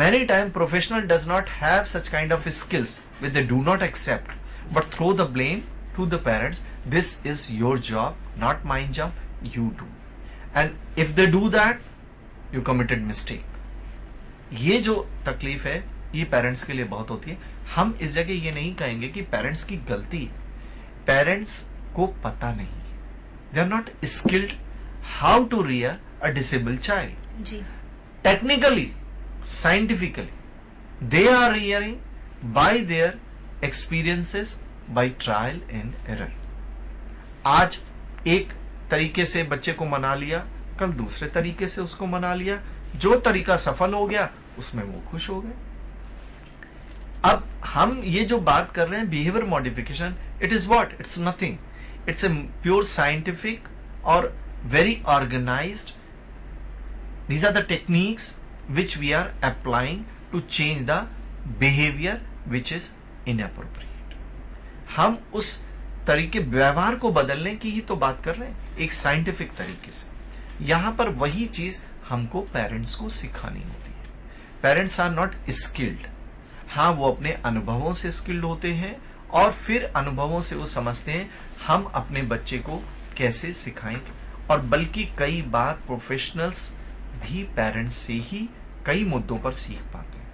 many time professional does not have such kind of skills with they do not accept but throw the blame to the parents this is your job not mind job you do and if they do that you committed mistake ये जो तकलीफ़ है, ये पेरेंट्स के लिए बहुत होती है। हम इस जगह ये नहीं कहेंगे कि पेरेंट्स की गलती पेरेंट्स को पता नहीं है। They are not skilled how to rear a disabled child technically scientifically they are rearing hearing by experiences experiences trial and error. आज एक तरीके से बच्चे को मना लिया कल दूसरे तरीके से उसको मना लिया जो तरीका सफल हो गया उसमें वो खुश हो गए। अब हम ये जो बात कर रहे हैं behaviour modification it is what it's nothing it's a pure scientific और very organised. These are the techniques which we are applying to change the behavior which is inappropriate. हम उस तरीके, व्यवहार को बदलने की ही तो बात कर रहे हैं, एक साइंटिफिक तरीके से। यहाँ पर वही चीज़ हमको पेरेंट्स को सिखानी होती है। पेरेंट्स आर नॉट स्किल्ड हाँ वो अपने अनुभवों से स्किल्ड होते हैं और फिर अनुभवों से वो समझते हैं हम अपने बच्चे को कैसे सिखाएँगे? और बल्कि कई बार प्रोफेशनल्स भी पेरेंट्स से ही कई मुद्दों पर सीख पाते हैं,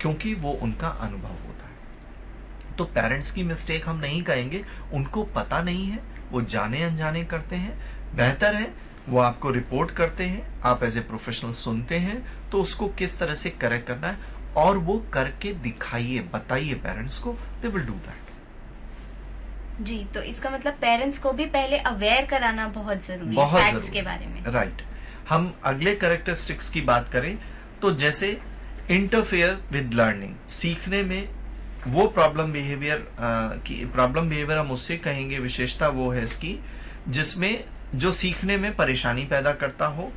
क्योंकि वो उनका अनुभव होता है। तो पेरेंट्स की मिस्टेक हम नहीं कहेंगे, उनको पता नहीं है, वो जाने अनजाने करते हैं। बेहतर है, वो आपको रिपोर्ट करते हैं, आप एज ए प्रोफेशनल सुनते हैं तो उसको किस तरह से करेक्ट करना है, और वो करके दिखाइए, बताइए पेरेंट्स को दे विल डू दैट जी तो इसका मतलब पेरेंट्स को भी पहले अवेयर कराना बहुत ज़रूरी है बहुत फैक्ट्स ज़रूरी। के बारे में। राइट हम अगले करेक्टरिस्टिक्स की बात करें तो जैसे इंटरफेयर विद लर्निंग सीखने में वो प्रॉब्लम बिहेवियर की प्रॉब्लम बिहेवियर हम उससे कहेंगे विशेषता वो है इसकी जिसमें जो सीखने में परेशानी पैदा करता हो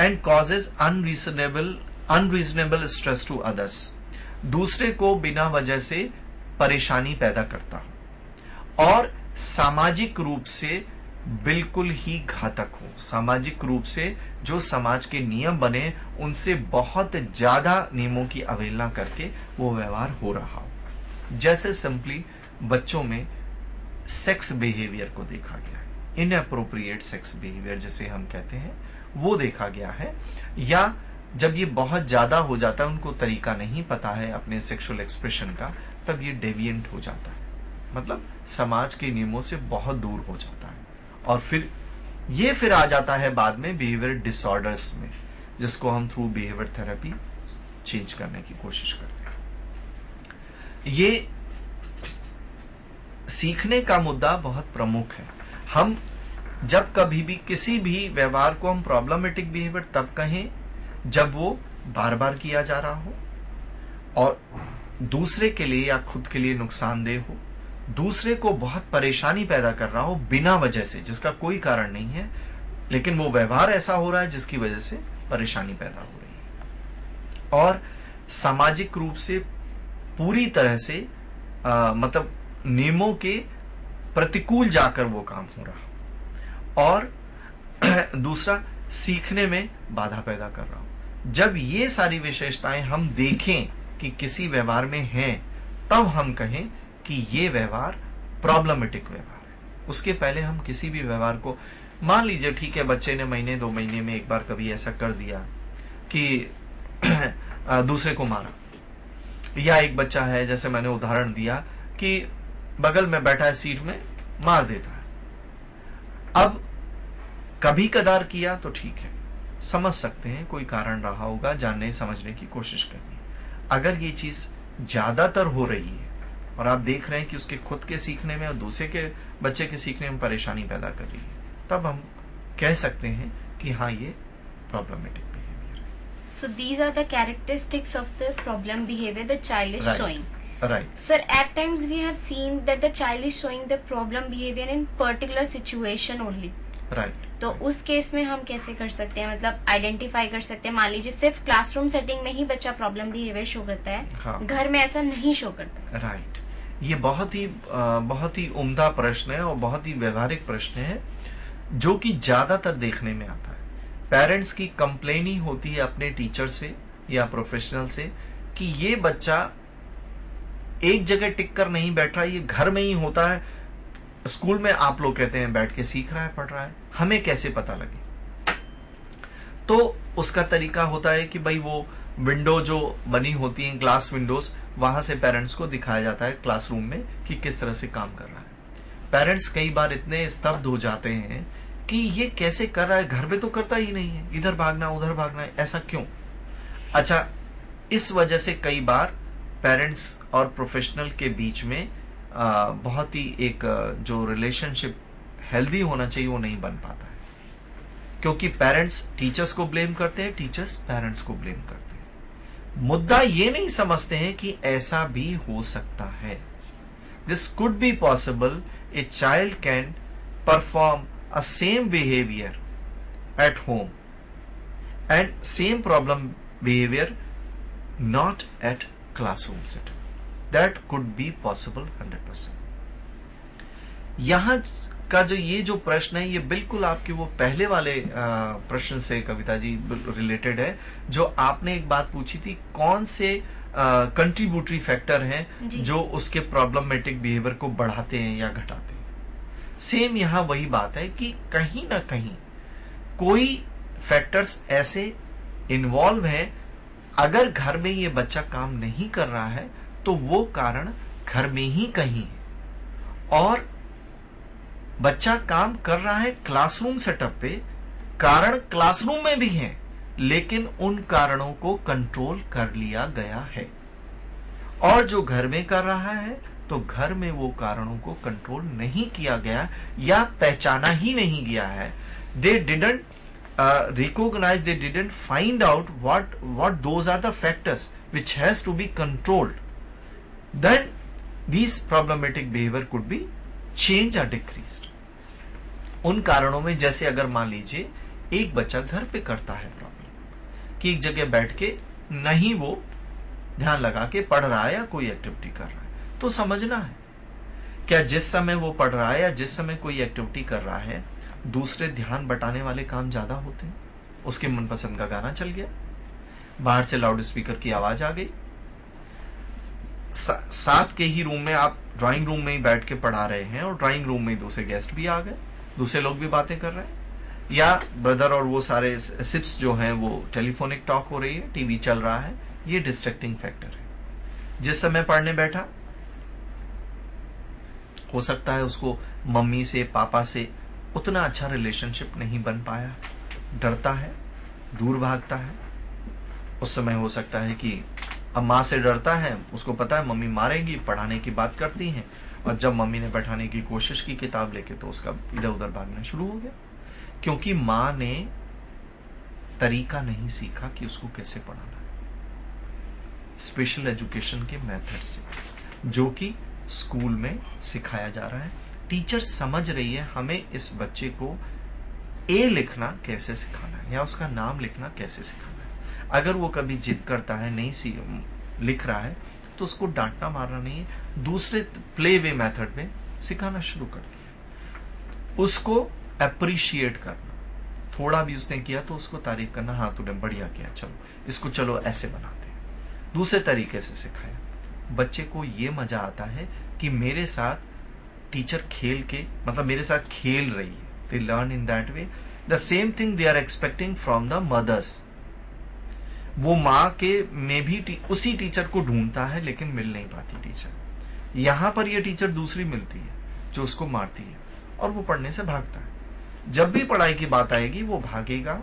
and causes unreasonable unreasonable stress to others दूसरे को बिना वजह से परेशानी पैदा करता हो। और सामाजिक रूप से बिल्कुल ही घातक हो। सामाजिक रूप से जो समाज के नियम बने, उनसे बहुत ज़्यादा नियमों की अवहेलना करके वो व्यवहार हो रहा हो। जैसे सिंपली बच्चों में सेक्स बिहेवियर को देखा गया है। इनअप्रोप्रिएट सेक्स बिहेवियर जिसे हम कहते हैं, वो देखा गया है। या जब ये बहुत ज़्यादा हो जाता है, उनको तरीका नहीं पता है अपने सेक्सुअल एक्सप्रेशन का, तब ये डेविएंट हो जाता है। मतलब समाज के नियमों से बहुत दूर हो जाता है। और फिर ये फिर आ जाता है बाद में बिहेवियर डिसऑर्डर्स में, जिसको हम थ्रू बिहेवियर थेरेपी चेंज करने की कोशिश करते हैं। ये सीखने का मुद्दा बहुत प्रमुख है। हम जब कभी भी किसी भी व्यवहार को हम प्रॉब्लमेटिक बिहेवियर तब कहें जब वो बार बार किया जा रहा हो, और दूसरे के लिए या खुद के लिए नुकसानदेह हो। दूसरे को बहुत परेशानी पैदा कर रहा हो बिना वजह से जिसका कोई कारण नहीं है लेकिन वो व्यवहार ऐसा हो रहा है जिसकी वजह से परेशानी पैदा हो रही है। और सामाजिक रूप से पूरी तरह से आ, मतलब नियमों के प्रतिकूल जाकर वो काम हो रहा और दूसरा सीखने में बाधा पैदा कर रहा हूँ। जब ये सारी विशेषताएँ हम देखें कि किसी व्यवहार में हैं तब हम कहें कि ये व्यवहार प्रॉब्लमेटिक व्यवहार है। उसके पहले हम किसी भी व्यवहार को, मान लीजिए, ठीक है, बच्चे ने महीने, दो महीने में एक बार कभी ऐसा कर दिया कि दूसरे को मारा। या एक बच्चा है, जैसे मैंने उदाहरण दिया कि बगल में बैठा है सीट में, मार देता है। अब कभी कदार किया तो ठीक है। समझ सकते हैं, कोई कारण रहा होगा जानने, समझने की कोशिश करनी। अगर ये चीज़ ज़्यादातर हो रही है और आप देख रहे हैं कि उसके खुद के सीखने में और दूसरे के बच्चे के सीखने में परेशानी पैदा कर रही है तब हम कह सकते हैं कि हाँ ये problematic behaviour so these are the characteristics of the problem behaviour the child is showing Right. Sir, at times we have seen that the child is showing the problem behavior in particular situation only. Right. तो उस केस में हम कैसे कर सकते हैं? मतलब आइडेंटिफाई कर सकते हैं। मान लीजिए सिर्फ़ क्लासरूम सेटिंग में ही बच्चा प्रॉब्लम बिहेवियर शो करता है। हाँ। घर में ऐसा नहीं शो करता। राइट ये बहुत ही बहुत ही उम्दा प्रश्न है और बहुत ही व्यवहारिक प्रश्न है जो कि ज़्यादातर देखने में आता है। पेरेंट्स की कंप्लेन ही होती है अपने टीचर से या प्रोफेशनल से कि ये बच्चा एक जगह टिक कर नहीं बैठ रहा ये घर में ही होता है। स्कूल में आप लोग कहते हैं बैठ के सीख रहा है पढ़ रहा है। हमें कैसे पता लगे? तो उसका तरीका होता है कि भाई वो विंडो जो बनी होती है ग्लास विंडोज़ वहाँ से पेरेंट्स को दिखाया जाता है क्लासरूम में कि किस तरह से काम कर रहा है। पेरेंट्स कई बार इतने स्तब्ध हो जाते हैं कि ये कैसे कर रहा है, घर में तो करता ही नहीं है। इधर भागना, उधर भागना, ऐसा क्यों? अच्छा इस वजह से कई बार पेरेंट्स और प्रोफेशनल के बीच में बहुत ही एक जो रिलेशनशिप हेल्दी होना चाहिए, वो नहीं बन पाता है क्योंकि पेरेंट्स टीचर्स को ब्लेम करते हैं टीचर्स पेरेंट्स को ब्लेम करते हैं मुद्दा ये नहीं समझते हैं कि ऐसा भी हो सकता है this could be possible a child can perform a same behaviour at home and same problem behaviour not at classroom setting. That could be possible 100%. यहाँ का जो ये जो प्रश्न है ये बिल्कुल आपके वो पहले वाले प्रश्न से कविता जी रिलेटेड है जो आपने एक बात पूछी थी कौन से कंट्रीब्यूटरी फैक्टर हैं जो। उसके प्रॉब्लमेटिक बिहेवियर को बढ़ाते हैं या घटाते हैं? सेम यहाँ वही बात है कि कहीं ना कहीं कोई फैक्टर्स ऐसे इन्वॉल्व हैं अगर घर में ये बच्चा काम नहीं कर रहा है तो वो कारण घर में ही कहीं है। और बच्चा काम कर रहा है क्लासरूम सेटअप पे। कारण क्लासरूम में भी है, लेकिन उन कारणों को कंट्रोल कर लिया गया है। और जो घर में कर रहा है तो घर में वो कारणों को कंट्रोल नहीं किया गया या पहचाना ही नहीं गया है। They didn't recognise they didn't find out what what those are the factors which has to be controlled then these problematic behaviour could be change or decrease उन कारणों में जैसे अगर मान लीजिए एक बच्चा घर पे करता है प्रॉब्लम कि एक जगह बैठ के नहीं वो ध्यान लगा के पढ़ रहा है या कोई एक्टिविटी कर रहा है तो समझना है। क्या जिस समय वो पढ़ रहा है या जिस समय कोई एक्टिविटी कर रहा है दूसरे ध्यान बटाने वाले काम ज़्यादा होते हैं? उसके मनपसंद का गाना चल गया। बाहर से लाउड स्पीकर की आवाज़ आ गई। सा, साथ के ही रूम में आप ड्राइंग रूम में ही बैठ के पढ़ा रहे हैं और ड्राइंग रूम में ही दूसरे गेस्ट भी आ गए। दूसरे लोग भी बातें कर रहे हैं। या ब्रदर और वो सारे सिप्स जो हैं, वो टेलीफोनिक टॉक हो रही है टीवी चल रहा है, ये डिस्ट्रैक्टिंग फैक्टर है। जिस समय पढ़ने बैठा, हो सकता है उसको मम्मी से, पापा से उतना अच्छा रिलेशनशिप नहीं बन पाया। डरता है, दूर भागता है। उस समय हो सकता है कि अब माँ से डरता है, उसको पता है मम्मी मारेंगी, पढ़ाने की बात करती हैं। और जब मम्मी ने बैठाने की कोशिश की किताब लेके तो उसका इधर उधर भागना शुरू हो गया। क्योंकि माँ ने तरीका नहीं सीखा कि उसको कैसे पढ़ाना है। स्पेशल एजुकेशन के मेथड से, जो कि स्कूल में सिखाया जा रहा है। टीचर समझ रही है हमें इस बच्चे को ए लिखना कैसे सिखाना है, या उसका नाम लिखना कैसे सिखाना है। अगर वो कभी जिद करता है, नहीं सी, लिख रहा है तो उसको डांटना मारना नहीं है। दूसरे प्ले वे मेथड में सिखाना शुरू कर दिया। उसको अप्रिशिएट करना। थोड़ा भी उसने किया तो उसको तारीफ़ करना हाँ तूने बढ़िया किया, चलो, इसको चलो ऐसे बनाते दूसरे तरीके से सिखाया। बच्चे को ये मज़ा आता है कि मेरे साथ टीचर खेल के मतलब मेरे साथ खेल रही है। They learn in that way the same thing they are expecting from the mothers वो माँ के में भी टी, उसी टीचर को ढूंढता है लेकिन मिल नहीं पाती टीचर। यहाँ पर ये टीचर दूसरी मिलती है जो उसको मारती है और वो पढ़ने से भागता है। जब भी पढ़ाई की बात आएगी वो भागेगा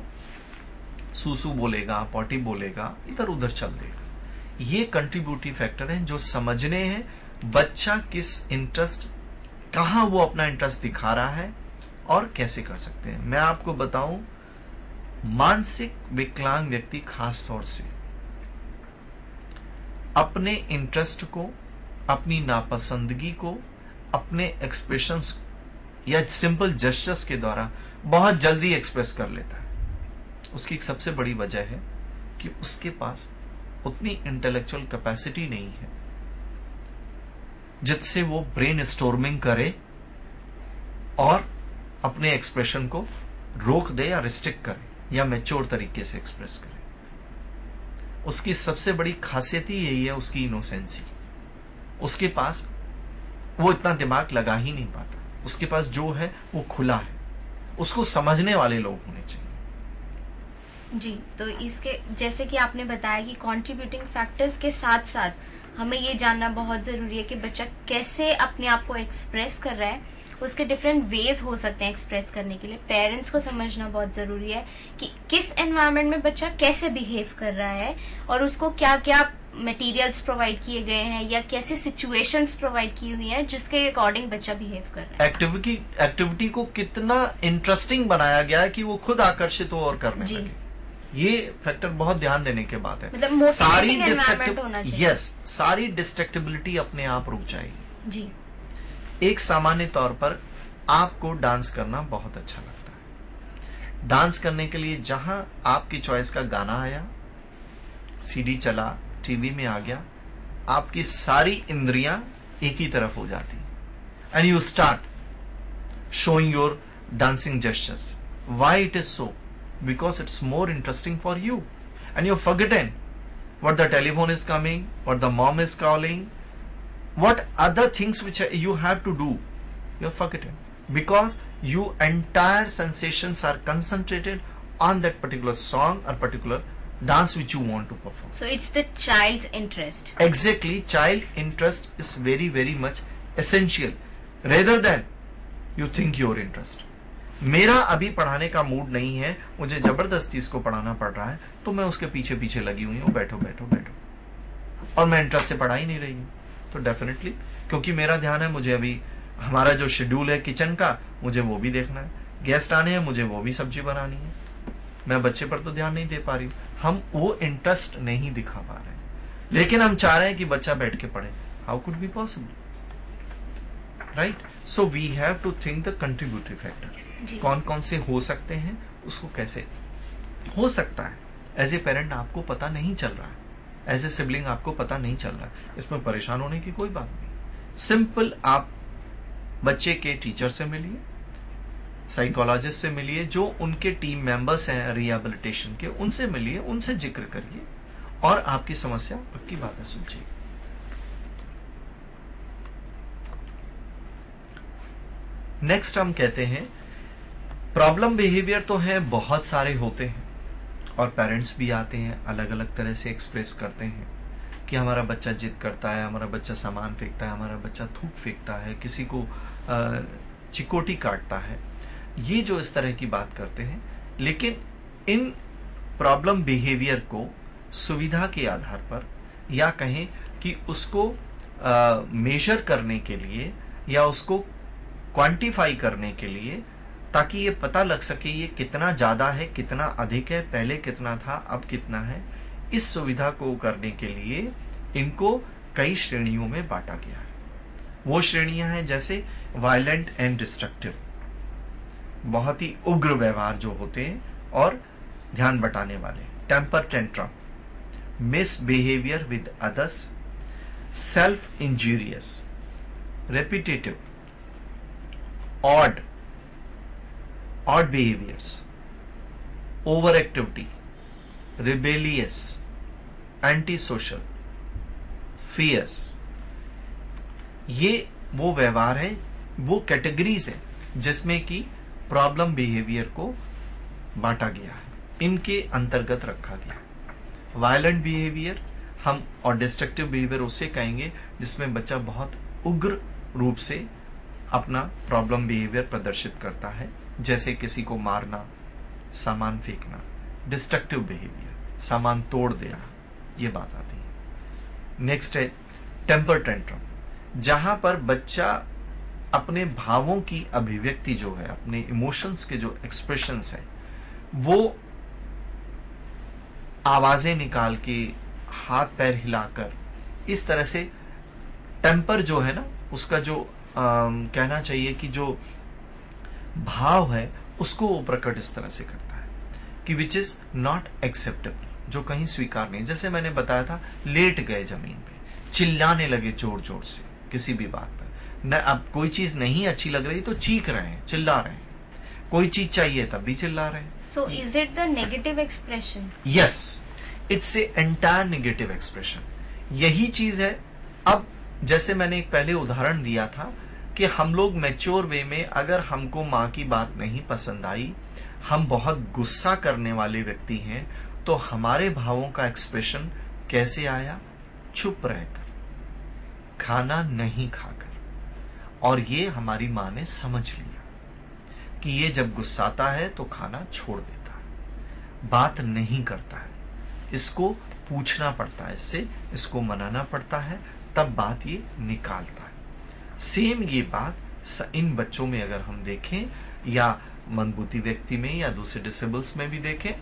सूसू बोलेगा पॉटी बोलेगा इधर उधर चल देगा। ये कंट्रीब्यूटिव फैक्टर है जो समझने हैं बच्चा किस इंटरेस्ट कहाँ वो अपना इंटरेस्ट दिखा रहा है और कैसे कर सकते हैं। मैं आपको बताऊँ मानसिक विकलांग व्यक्ति खास तौर से अपने इंटरेस्ट को, अपनी नापसंदगी को, अपने एक्सप्रेशंस या सिंपल जेस्टर्स के द्वारा बहुत जल्दी एक्सप्रेस कर लेता है। उसकी एक सबसे बड़ी वजह है कि उसके पास उतनी इंटेलेक्चुअल कैपेसिटी नहीं है, जिससे वो ब्रेन स्टोर्मिंग करे और अपने एक्सप्रेशन को रोक दे या रिस्ट्रिक्ट करे। या मेच्योर तरीके से एक्सप्रेस करे। उसकी सबसे बड़ी खासियत ही यही है उसकी इनोसेंसी उसके पास वो इतना दिमाग लगा ही नहीं पाता। उसके पास जो है, वो खुला है। उसको समझने वाले लोग होने चाहिए। जी तो इसके, जैसे कि आपने बताया कि कंट्रीब्यूटिंग फैक्टर्स के साथ साथ हमें ये जानना बहुत ज़रूरी है कि बच्चा कैसे अपने आप को एक्सप्रेस कर रहा है। उसके डिफरेंट वेज हो सकते हैं एक्सप्रेस करने के लिए। पेरेंट्स को समझना बहुत ज़रूरी है कि किस एनवायरनमेंट में बच्चा कैसे बिहेव कर रहा है और उसको क्या क्या मटेरियल्स प्रोवाइड किए गए हैं या कैसी सिचुएशंस प्रोवाइड की हुई हैं जिसके अकॉर्डिंग बच्चा बिहेव कर रहा है। एक्टिविटी एक्टिविटी को कितना इंटरेस्टिंग बनाया गया है कि वो खुद आकर्षित हो और करने जी। लगे। ये फैक्टर बहुत ध्यान देने के बात है। मतलब सारी चाहिए। यस सारी डिस्ट्रक्टिबिलिटी अपने आप रुक जाएगी। जी। एक सामान्य तौर पर आपको डांस करना बहुत अच्छा लगता है। डांस करने के लिए जहाँ आपकी चॉइस का गाना आया सीडी चला टीवी में आ गया, आपकी सारी इंद्रियाँ एक ही तरफ़ हो जाती। And you start showing your dancing gestures why it is so because it's more interesting for you and you forgotten what the telephone is coming what the mom is calling what other things which you have to do. You've forgotten. Because your entire sensations are concentrated on that particular song or particular dance which you want to perform. So it's the child's interest exactly child interest is very very much essential rather than you think your interest मेरा अभी पढ़ाने का मूड नहीं है मुझे ज़बरदस्ती इसको पढ़ाना पड़ रहा है तो मैं उसके पीछे पीछे लगी हुई हूँ बैठो बैठो बैठो और मैं इंटरेस्ट से पढ़ा ही नहीं रही हूँ तो डेफिनेटली क्योंकि मेरा ध्यान है मुझे अभी हमारा जो शेड्यूल है किचन का मुझे वो भी देखना है। गेस्ट आने हैं मुझे वो भी सब्ज़ी बनानी है। मैं बच्चे पर तो ध्यान नहीं दे पा रही हूँ। हम वो इंटरेस्ट नहीं दिखा पा रहे लेकिन हम चाह रहे हैं कि बच्चा बैठ के पढ़े। How could be possible right so we have to think the contributive factor कौन कौन से हो सकते हैं उसको कैसे? हो सकता है। एज ए पेरेंट आपको पता नहीं चल रहा है। एज ए सिबलिंग आपको पता नहीं चल रहा इसमें परेशान होने की कोई बात नहीं। सिंपल आप बच्चे के टीचर से मिलिए साइकोलॉजिस्ट से मिलिए, जो उनके टीम मेंबर्स हैं रिहेबिलिटेशन के, उनसे मिलिए, उनसे ज़िक्र करिए और आपकी समस्या पक्की बात सुलझेगी नेक्स्ट हम कहते हैं प्रॉब्लम बिहेवियर तो है, बहुत सारे होते हैं। और पेरेंट्स भी आते हैं अलग अलग तरह से एक्सप्रेस करते हैं कि हमारा बच्चा जिद करता है, हमारा बच्चा सामान फेंकता है, हमारा बच्चा थूक फेंकता है, किसी को चिकोटी काटता है। ये जो इस तरह की बात करते हैं, लेकिन इन प्रॉब्लम बिहेवियर को सुविधा के आधार पर या कहें कि उसको मेजर करने के लिए या उसको क्वांटिफाई करने के लिए ताकि ये पता लग सके ये कितना ज़्यादा है, कितना अधिक है, पहले कितना था, अब कितना है, इस सुविधा को करने के लिए इनको कई श्रेणियों में बांटा गया है। वो श्रेणियाँ हैं जैसे वायलेंट एंड डिस्ट्रक्टिव बहुत ही उग्र व्यवहार जो होते हैं और ध्यान बटाने वाले। Temper tantrum misbehaviour with others self injurious repetitive odd odd behaviors, overactivity, rebellious, antisocial fears ये वो व्यवहार है, वो कैटेगरीज है, जिसमें कि प्रॉब्लम बिहेवियर को बांटा गया है, इनके अंतर्गत रखा गया वायलेंट बिहेवियर हम और डिस्ट्रक्टिव बिहेवियर उससे कहेंगे, जिसमें बच्चा बहुत उग्र रूप से अपना प्रॉब्लम बिहेवियर प्रदर्शित करता है। जैसे किसी को मारना सामान फेंकना डिस्ट्रक्टिव बिहेवियर सामान तोड़ देना ये बात आती है। नेक्स्ट है टेम्पर टेंट्रम जहाँ पर बच्चा अपने भावों की अभिव्यक्ति जो है अपने इमोशंस के जो एक्सप्रेशंस है वो आवाज़ें निकाल के हाथ पैर हिलाकर इस तरह से टेम्पर जो है ना उसका जो अम, कहना चाहिए कि जो भाव है उसको वो प्रकट इस तरह से करता है कि विच इज़ नॉट एक्सेप्टेबल जो कहीं स्वीकार नहीं। जैसे मैंने बताया था लेट गए ज़मीन पे चिल्लाने लगे ज़ोर ज़ोर से किसी भी बात पर। न अब कोई चीज़ नहीं अच्छी लग रही तो चीख रहे हैं चिल्ला रहे हैं। कोई चीज़ चाहिए तब भी चिल्ला रहे हैं। So is it the negative expression yes it's a entire negative expression यही चीज़ है। अब जैसे मैंने एक पहले उदाहरण दिया था कि हम लोग मैच्योर वे में अगर हमको माँ की बात नहीं पसंद आई, हम बहुत गुस्सा करने वाले व्यक्ति हैं तो हमारे भावों का एक्सप्रेशन कैसे आया? चुप रहकर। खाना नहीं खाकर। और ये हमारी माँ ने समझ लिया कि ये जब गुस्साता है तो खाना छोड़ देता है। बात नहीं करता है। इसको पूछना पड़ता है, इससे इसको मनाना पड़ता है, तब बात ये निकालता है। सेम ये बात इन बच्चों में अगर हम देखें, या मंदबुद्धि व्यक्ति में, या दूसरे डिसेबल्स में भी देखें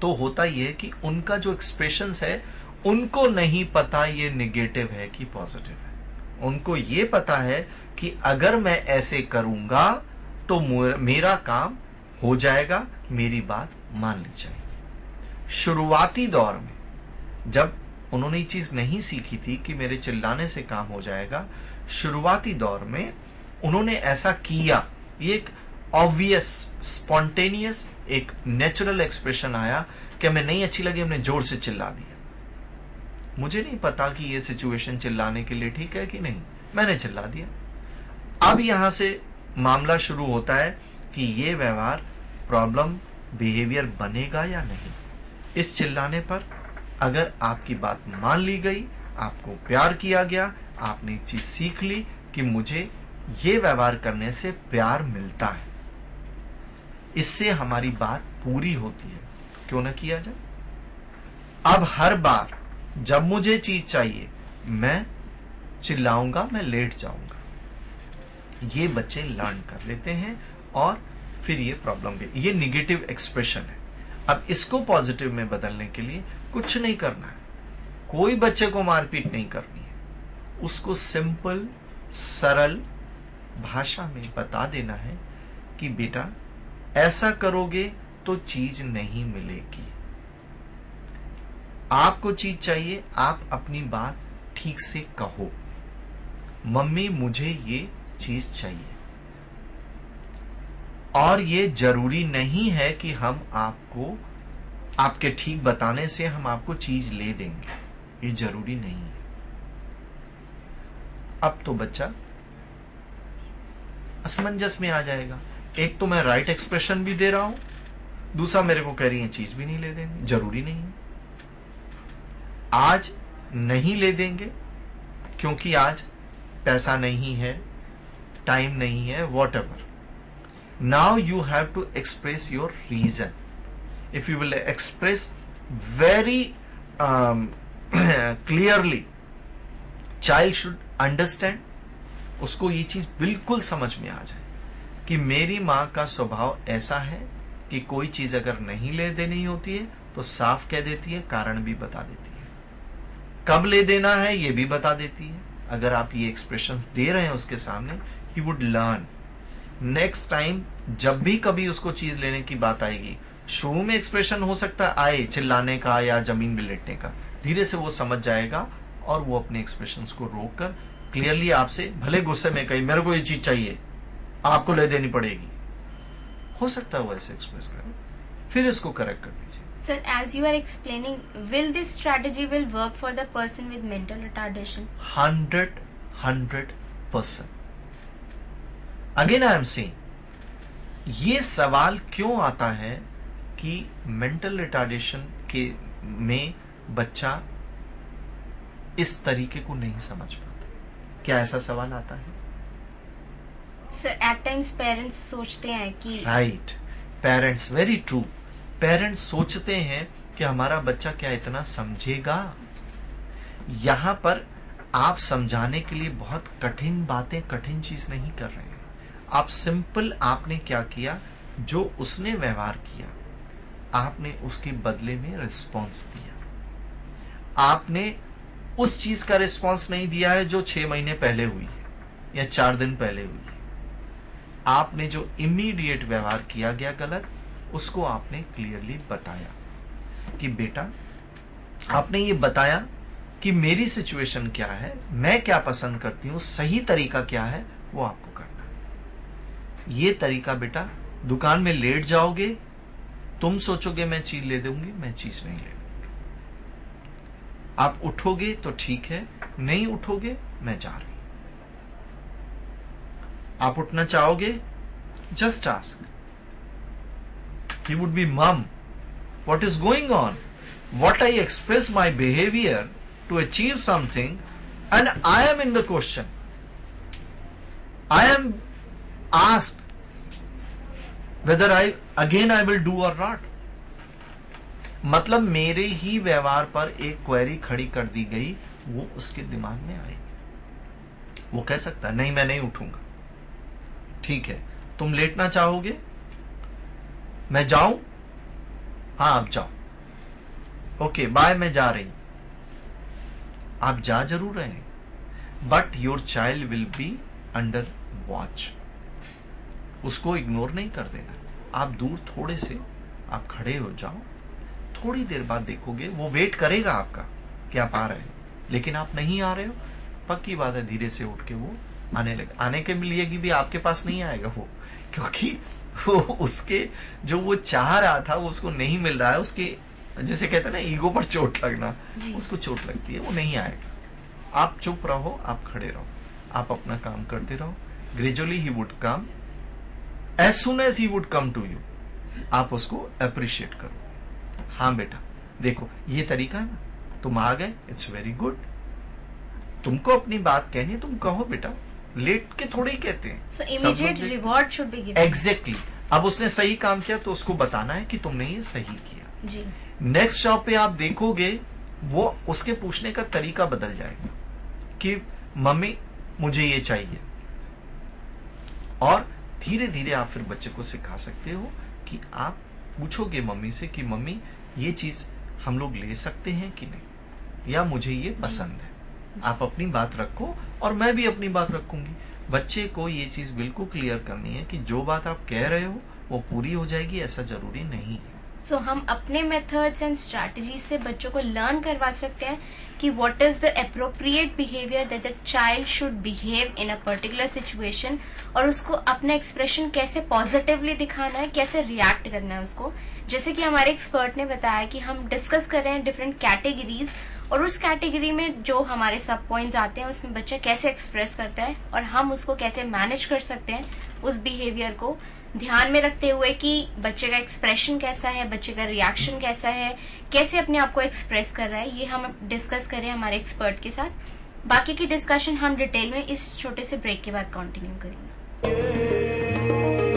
तो होता यह है कि उनका जो एक्सप्रेशन है, उनको नहीं पता ये निगेटिव है कि पॉजिटिव है। उनको ये पता है कि अगर मैं ऐसे करूँगा तो मेरा काम हो जाएगा, मेरी बात मान ली जाएगी। शुरुआती दौर में जब उन्होंने ये चीज़ नहीं सीखी थी कि मेरे चिल्लाने से काम हो जाएगा शुरुआती दौर में उन्होंने ऐसा किया। ये एक ऑब्वियस स्पॉन्टेनियस एक नेचुरल एक्सप्रेशन आया कि हमें नहीं अच्छी लगी, हमने ज़ोर से चिल्ला दिया। मुझे नहीं पता कि ये सिचुएशन चिल्लाने के लिए ठीक है कि नहीं। मैंने चिल्ला दिया। अब यहाँ से मामला शुरू होता है कि ये व्यवहार प्रॉब्लम बिहेवियर बनेगा या नहीं। इस चिल्लाने पर अगर आपकी बात मान ली गई, आपको प्यार किया गया आपने एक चीज़ सीख ली कि मुझे ये व्यवहार करने से प्यार मिलता है। इससे हमारी बात पूरी होती है। क्यों ना किया जाए? अब हर बार जब मुझे चीज़ चाहिए, मैं चिल्लाऊँगा, मैं लेट जाऊँगा। ये बच्चे लर्न कर लेते हैं और फिर ये प्रॉब्लम ये निगेटिव एक्सप्रेशन है। अब इसको पॉजिटिव में बदलने के लिए कुछ नहीं करना है। कोई बच्चे को मारपीट नहीं करनी। उसको सिंपल, सरल भाषा में बता देना है कि बेटा, ऐसा करोगे तो चीज़ नहीं मिलेगी। आपको चीज़ चाहिए, आप अपनी बात ठीक से कहो। मम्मी, मुझे ये चीज़ चाहिए। और ये ज़रूरी नहीं है कि हम आपको, आपके ठीक बताने से हम आपको चीज़ ले देंगे। ये ज़रूरी नहीं है। अब तो बच्चा असमंजस में आ जाएगा। एक तो मैं राइट एक्सप्रेशन भी दे रहा हूँ दूसरा मेरे को कह रही है चीज़ भी नहीं ले देंगे ज़रूरी नहीं है। आज नहीं ले देंगे क्योंकि आज पैसा नहीं है टाइम नहीं है whatever now you have to express your reason you will express very um, clearly child should understand, उसको ये चीज़ बिल्कुल समझ में आ जाए कि मेरी माँ का स्वभाव ऐसा है कि कोई चीज़ अगर नहीं ले देनी होती है तो साफ़ कह देती है, कारण भी बता देती है। कब ले देना है, ये भी बता देती है। अगर आप ये एक्सप्रेशन दे रहे हैं उसके सामने he would learn next time जब भी कभी उसको चीज़ लेने की बात आएगी, शुरू में एक्सप्रेशन हो सकता है, आए, चिल्लाने का या ज़मीन में लेटने का। धीरे से वो समझ जाएगा और वो अपने एक्सप्रेशन को रोक कर क्लियरली आपसे भले गुस्से में कही मेरे को ये चीज़ चाहिए आपको ले देनी पड़ेगी। हो सकता है वो ऐसे एक्सप्रेस करे। फिर इसको करेक्ट कर दीजिए। Sir, as you are explaining, will this strategy will work for the person with mental retardation? Hundred hundred percent again I am saying ये सवाल क्यों आता है कि मेंटल रिटार्डेशन के में बच्चा इस तरीके को नहीं समझ पाता क्या ऐसा सवाल आता है? सोचते हैं कि right parents very true parents सोचते हैं कि हमारा बच्चा क्या इतना समझेगा? यहाँ पर आप समझाने के लिए बहुत कठिन बातें कठिन चीज़ नहीं कर रहे हैं। आप सिंपल आपने क्या किया? जो उसने व्यवहार किया आपने उसके बदले में रिस्पॉन्स दिया। आपने उस चीज़ का रिस्पॉन्स नहीं दिया है जो छह महीने पहले हुई है, या चार दिन पहले हुई है। आपने जो इमीडिएट व्यवहार किया गया गलत, उसको आपने क्लियरली बताया कि बेटा, आपने ये बताया कि मेरी सिचुएशन क्या है, मैं क्या पसंद करती हूँ, सही तरीका क्या है, वो आपको करना है। ये तरीका बेटा, दुकान में लेट जाओगे, तुम सोचोगे मैं चीज़ ले दूँगी, मैं चीज़ नहीं ले दूँगी। आप उठोगे तो ठीक है, नहीं उठोगे, मैं जा रही आप उठना चाहोगे? Just ask he would be mum what is going on what I express my behaviour to achieve something and I am in the question I am ask whether I again I will do और नॉट मतलब मेरे ही व्यवहार पर एक क्वेरी खड़ी कर दी गई, वो उसके दिमाग में आई। वो कह सकता है, नहीं, मैं नहीं उठूँगा। ठीक है, तुम लेटना चाहोगे? मैं जाऊँ? हाँ आप जाओ। ओके बाय मैं जा रही हूँ। आप जा ज़रूर रहे हैं। But your child will be under watch उसको इग्नोर नहीं कर देना। आप दूर थोड़े से आप खड़े हो जाओ। थोड़ी देर बाद देखोगे वो वेट करेगा आपका कि आप आ रहे हो। लेकिन आप नहीं आ रहे हो पक्की बात है धीरे से उठ के वो आने लगे। आने के लिए भी आपके पास नहीं आएगा वो क्योंकि वो उसके जो वो चाह रहा था वो उसको नहीं मिल रहा है। उसके जैसे कहते हैं ना ईगो पर चोट लगना उसको चोट लगती है वो नहीं आएगा। आप चुप रहो आप खड़े रहो। आप अपना काम करते रहो। Gradually he would come as soon as he would come to you आप उसको अप्रिशिएट करो। हाँ बेटा देखो ये तरीका है ना। तुम आ गए इट्स वेरी गुड तुमको अपनी बात कहनी है तुम कहो बेटा। लेट के थोड़े ही। कहते हैं लोग reward should be given. Exactly अब उसने सही काम किया तो उसको बताना है कि तुमने ये सही किया। जी। नेक्स्ट शॉप पे आप देखोगे वो उसके पूछने का तरीका बदल जाएगा कि मम्मी मुझे ये चाहिए। और धीरे धीरे आप फिर बच्चे को सिखा सकते हो कि आप पूछोगे मम्मी से कि मम्मी ये चीज़ हम लोग ले सकते हैं कि नहीं? या मुझे ये पसंद है। आप अपनी बात रखो और मैं भी अपनी बात रखूँगी। बच्चे को ये चीज़ बिल्कुल क्लियर करनी है कि जो बात आप कह रहे हो वो पूरी हो जाएगी ऐसा ज़रूरी नहीं है। सो हम अपने मेथड्स एंड स्ट्रैटेजी से बच्चों को लर्न करवा सकते हैं कि what is the appropriate behaviour that the child should behave in a particular situation और उसको अपना एक्सप्रेशन कैसे पॉजिटिवली दिखाना है, कैसे रिएक्ट करना है उसको। जैसे कि हमारे एक्सपर्ट ने बताया कि हम डिस्कस कर रहे हैं डिफरेंट कैटेगरीज और उस कैटेगरी में जो हमारे सब पॉइंट्स आते हैं, उसमें बच्चा कैसे एक्सप्रेस करता है और हम उसको कैसे मैनेज कर सकते हैं उस बिहेवियर को। ध्यान में रखते हुए कि बच्चे का एक्सप्रेशन कैसा है, बच्चे का रिएक्शन कैसा है, कैसे अपने आप को एक्सप्रेस कर रहा है, ये हम डिस्कस करें हमारे एक्सपर्ट के साथ। बाकी की डिस्कशन हम डिटेल में इस छोटे से ब्रेक के बाद कंटिन्यू करेंगे।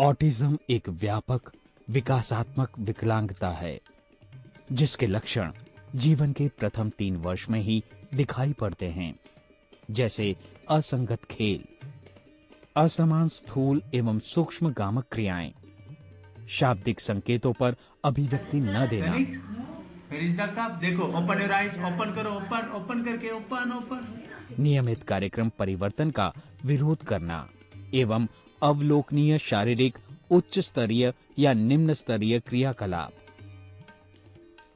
ऑटिज्म एक व्यापक विकासात्मक विकलांगता है जिसके लक्षण जीवन के प्रथम तीन वर्ष में ही दिखाई पड़ते हैं जैसे असंगत खेल असमान स्थूल एवं सूक्ष्म गामक क्रियाएँ शाब्दिक संकेतों पर अभिव्यक्ति न देना? देखो ओपन योर ओपन करो ओपन ओपन करके ओपन ओपन नियमित कार्यक्रम परिवर्तन का विरोध करना एवं अवलोकनीय शारीरिक उच्च स्तरीय या निम्न स्तरीय क्रियाकलाप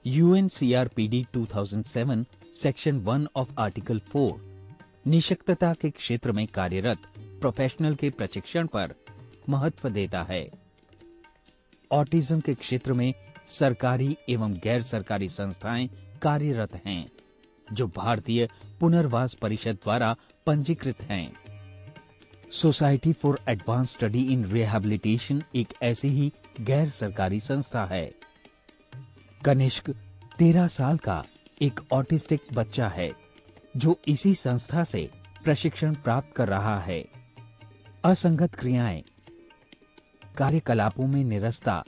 यूएनसीआरपीडी 2007 सेक्शन 1 ऑफ़ आर्टिकल 4 निशक्तता के क्षेत्र में कार्यरत प्रोफेशनल के प्रशिक्षण पर महत्व देता है। ऑटिज्म के क्षेत्र में सरकारी एवं गैर सरकारी संस्थाएँ कार्यरत हैं, जो भारतीय पुनर्वास परिषद द्वारा पंजीकृत हैं। Society for advance study in rehabilitation एक ऐसी ही गैर सरकारी संस्था है। कनिष्क, तेरह साल का एक ऑटिस्टिक बच्चा है, जो इसी संस्था से प्रशिक्षण प्राप्त कर रहा है। असंगत क्रियाएँ। कार्यकलापों में निरस्ता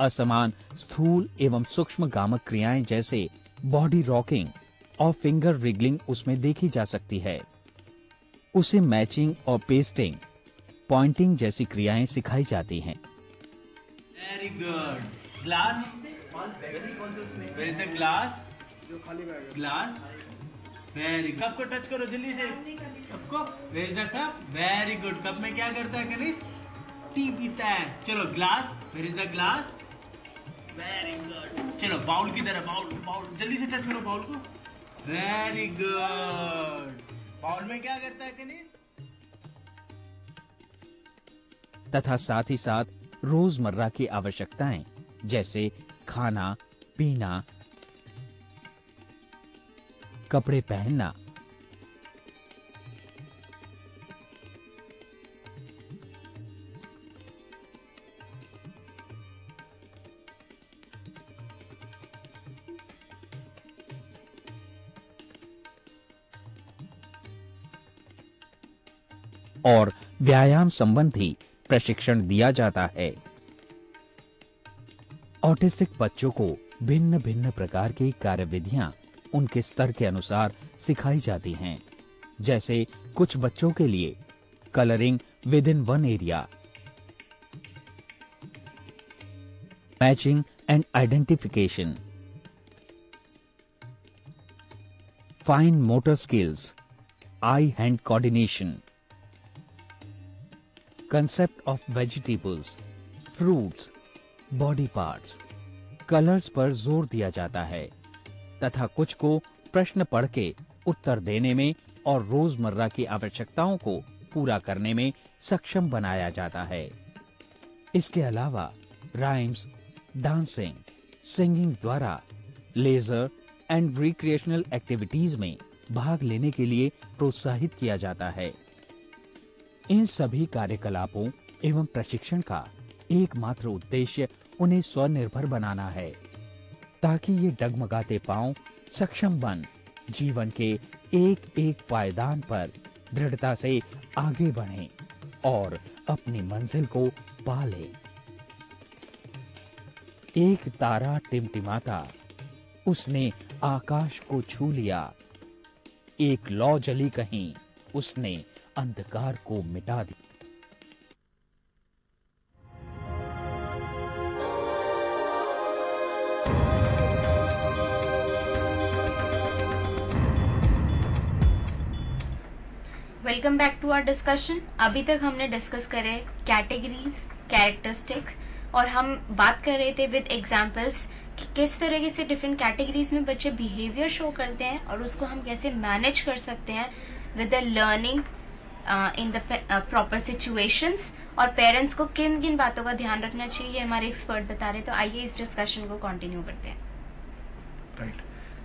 असमान, स्थूल एवं सूक्ष्म गामक क्रियाएँ जैसे बॉडी रॉकिंग और फिंगर रिगलिंग उसमें देखी जा सकती है। उसे मैचिंग और पेस्टिंग पॉइंटिंग जैसी क्रियाएँ सिखाई जाती हैं। Very good glass glass glass very cup को टच करो जल्दी से। कप को? The cup very good cup में क्या करता है कनिष्क टी पीता है। चलो glass where is the glass चलो बाउल की तरह बाउल बाउल जल्दी से टच करो बाउल को। वेरी गुड बाउल में क्या करता है कनिष्क तथा साथ ही साथ रोज़मर्रा की आवश्यकताएँ, जैसे खाना, पीना, कपड़े पहनना और व्यायाम संबंधी प्रशिक्षण दिया जाता है। ऑटिस्टिक बच्चों को भिन्न भिन्न प्रकार की कार्यविधियाँ उनके स्तर के अनुसार सिखाई जाती हैं, जैसे कुछ बच्चों के लिए colouring with in one area matching and identification fine motor skills eye hand coordination concept of vegetables, fruits, body parts, colours पर ज़ोर दिया जाता है तथा कुछ को प्रश्न पढ़ के उत्तर देने में और रोज़मर्रा की आवश्यकताओं को पूरा करने में सक्षम बनाया जाता है। इसके अलावा राइम्स डांसिंग सिंगिंग द्वारा लेजर एंड रिक्रिएशनल एक्टिविटीज़ में भाग लेने के लिए प्रोत्साहित किया जाता है। इन सभी कार्यकलापों एवं प्रशिक्षण का एकमात्र उद्देश्य उन्हें स्वनिर्भर बनाना है, ताकि ये डगमगाते पाँव सक्षम बन, जीवन के एक एक पायदान पर दृढ़ता से आगे बढ़ें और अपनी मंजिल को पा ले एक तारा टिमटिमाता, उसने आकाश को छू लिया। एक लौ जली कहीं, उसने अंधकार को मिटा दी। Welcome back to our discussion अभी तक हमने डिस्कस करे कैटेगरीज कैरेक्टरिस्टिक्स और हम बात कर रहे थे विद एग्जाम्पल्स कि किस तरीके से डिफरेंट कैटेगरीज में बच्चे बिहेवियर शो करते हैं और उसको हम कैसे मैनेज कर सकते हैं with the learning in the proper situations और पेरेंट्स को किन किन बातों का ध्यान रखना चाहिए ये हमारे एक्सपर्ट बता रहे तो आइए इस डिस्कशन को कंटिन्यू करते हैं। राइट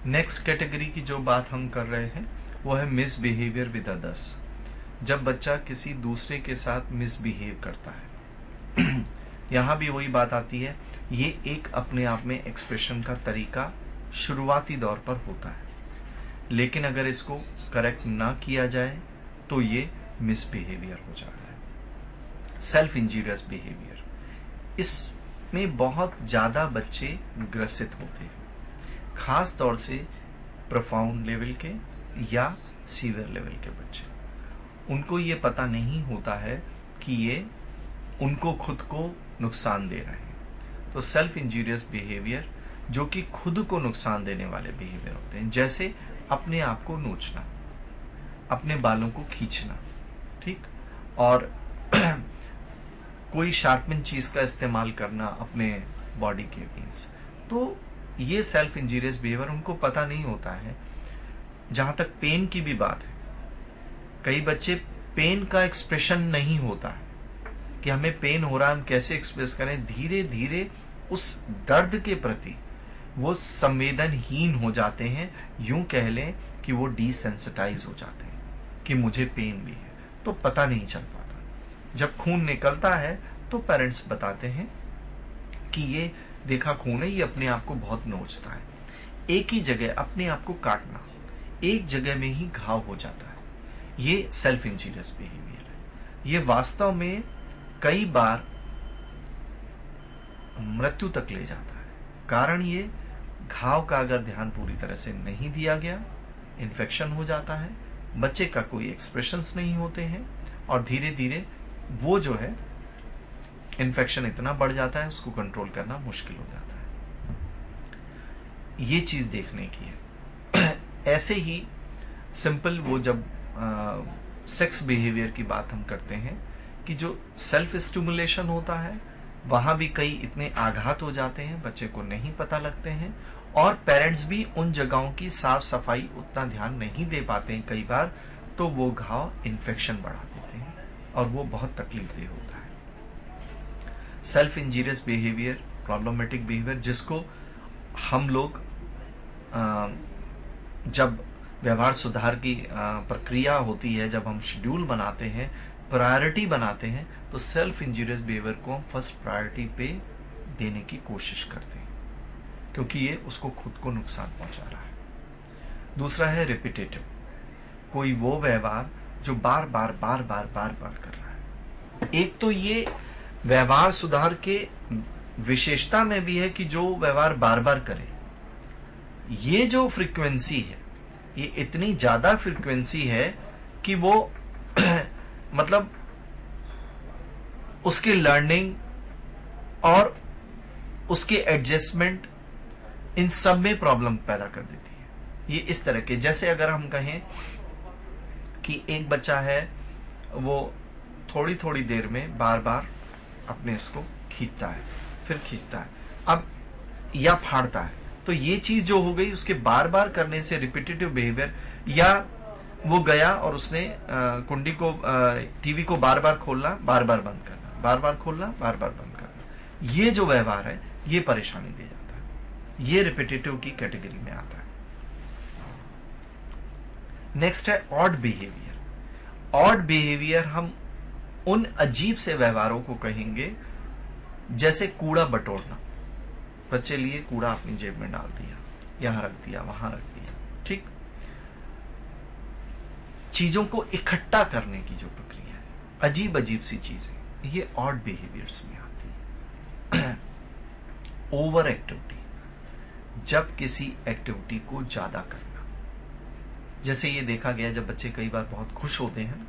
नेक्स्ट कैटेगरी की जो बात हम कर रहे हैं, वो है मिसबिहेवियर विद अदर्स जब बच्चा किसी दूसरे के साथ मिसबिहेव करता है। यहाँ भी वही बात आती है। ये एक अपने आप में एक्सप्रेशन का तरीका शुरुआती दौर पर होता है। लेकिन अगर इसको करेक्ट ना किया जाए तो ये मिसबिहेवियर हो जाता है। सेल्फ इंजीरियस बिहेवियर इसमें बहुत ज़्यादा बच्चे ग्रसित होते हैं। खास तौर से प्रोफाउंड लेवल के या सीवियर लेवल के बच्चे। उनको ये पता नहीं होता है कि ये उनको खुद को नुकसान दे रहे हैं। तो सेल्फ इंजीरियस बिहेवियर जो कि खुद को नुकसान देने वाले बिहेवियर होते हैं, जैसे अपने आप को नोचना, अपने बालों को खींचना। ठीक? और कोई शार्पन चीज़ का इस्तेमाल करना अपने बॉडी के अगेंस्ट तो ये सेल्फ इंजीरियस बिहेवियर उनको पता नहीं होता है। जहाँ तक पेन की भी बात है, कई बच्चे पेन का एक्सप्रेशन नहीं होता है। कि हमें पेन हो रहा है, हम कैसे एक्सप्रेस करें? धीरे धीरे उस दर्द के प्रति वो संवेदनहीन हो जाते हैं। यूँ कह लें कि वो डिसेंसिटाइज हो जाते हैं कि मुझे पेन भी है। तो पता नहीं चल पाता। जब खून निकलता है तो पेरेंट्स बताते हैं कि ये देखा खून है, ये अपने आप को बहुत नोचता है। एक ही जगह अपने आप को काटना, एक जगह में ही घाव हो जाता है। ये सेल्फ इंजीरियस बिहेवियर है। ये वास्तव में कई बार मृत्यु तक ले जाता है। कारण ये, घाव का अगर ध्यान पूरी तरह से नहीं दिया गया इन्फेक्शन हो जाता है बच्चे का कोई एक्सप्रेशंस नहीं होते हैं और धीरे धीरे वो जो है इन्फेक्शन इतना बढ़ जाता है, उसको कंट्रोल करना मुश्किल हो जाता है। ये चीज़ देखने की है। ऐसे ही सिंपल वो जब सेक्स बिहेवियर की बात हम करते हैं कि जो सेल्फ स्टिमुलेशन होता है, वहाँ भी कई इतने आघात हो जाते हैं, बच्चे को नहीं पता लगते हैं और पेरेंट्स भी उन जगहों की साफ़ सफ़ाई उतना ध्यान नहीं दे पाते हैं कई बार तो वो घाव इन्फेक्शन बढ़ा देते हैं और वो बहुत तकलीफ़ दे होता है। Self injurious behaviour problematic behaviour जिसको हम लोग जब व्यवहार सुधार की प्रक्रिया होती है, जब हम शेड्यूल बनाते हैं प्रायोरिटी बनाते हैं तो सेल्फ इंजीरियस बिहेवियर को हम फ़र्स्ट प्रायोरिटी पे देने की कोशिश करते हैं। क्योंकि ये उसको खुद को नुकसान पहुँचा रहा है। दूसरा है रिपीटेटिव कोई वो व्यवहार जो बार बार बार बार बार बार कर रहा है। एक तो ये व्यवहार सुधार के विशेषता में भी है कि जो व्यवहार बार बार करे। ये जो फ्रीक्वेंसी है, ये इतनी ज़्यादा फ्रीक्वेंसी है कि वो मतलब उसकी लर्निंग और उसके एडजस्टमेंट इन सब में प्रॉब्लम पैदा कर देती है। ये इस तरह के जैसे अगर हम कहें कि एक बच्चा है वो थोड़ी थोड़ी देर में बार बार अपने इसको खींचता है फिर खींचता है अब या फाड़ता है तो ये चीज़ जो हो गई उसके बार बार करने से रिपीटेटिव बिहेवियर या वो गया और उसने अ, कुंडी को टीवी को बार बार खोलना बार बार बंद करना बार बार खोलना बार बार बंद करना। ये जो व्यवहार है ये परेशानी दे ये रिपीटेटिव की कैटेगरी में आता है। नेक्स्ट है ऑड बिहेवियर ऑड बिहेवियर हम उन अजीब से व्यवहारों को कहेंगे, जैसे कूड़ा बटोरना। बच्चे लिए कूड़ा अपनी जेब में डाल दिया, यहाँ रख दिया, वहाँ रख दिया, ठीक? चीज़ों को इकट्ठा करने की जो प्रक्रिया है अजीब अजीब सी चीज़ें, ये ऑड बिहेवियर्स में आती है। ओवर एक्टिविटी जब किसी एक्टिविटी को ज़्यादा करना। जैसे ये देखा गया जब बच्चे कई बार बहुत खुश होते हैं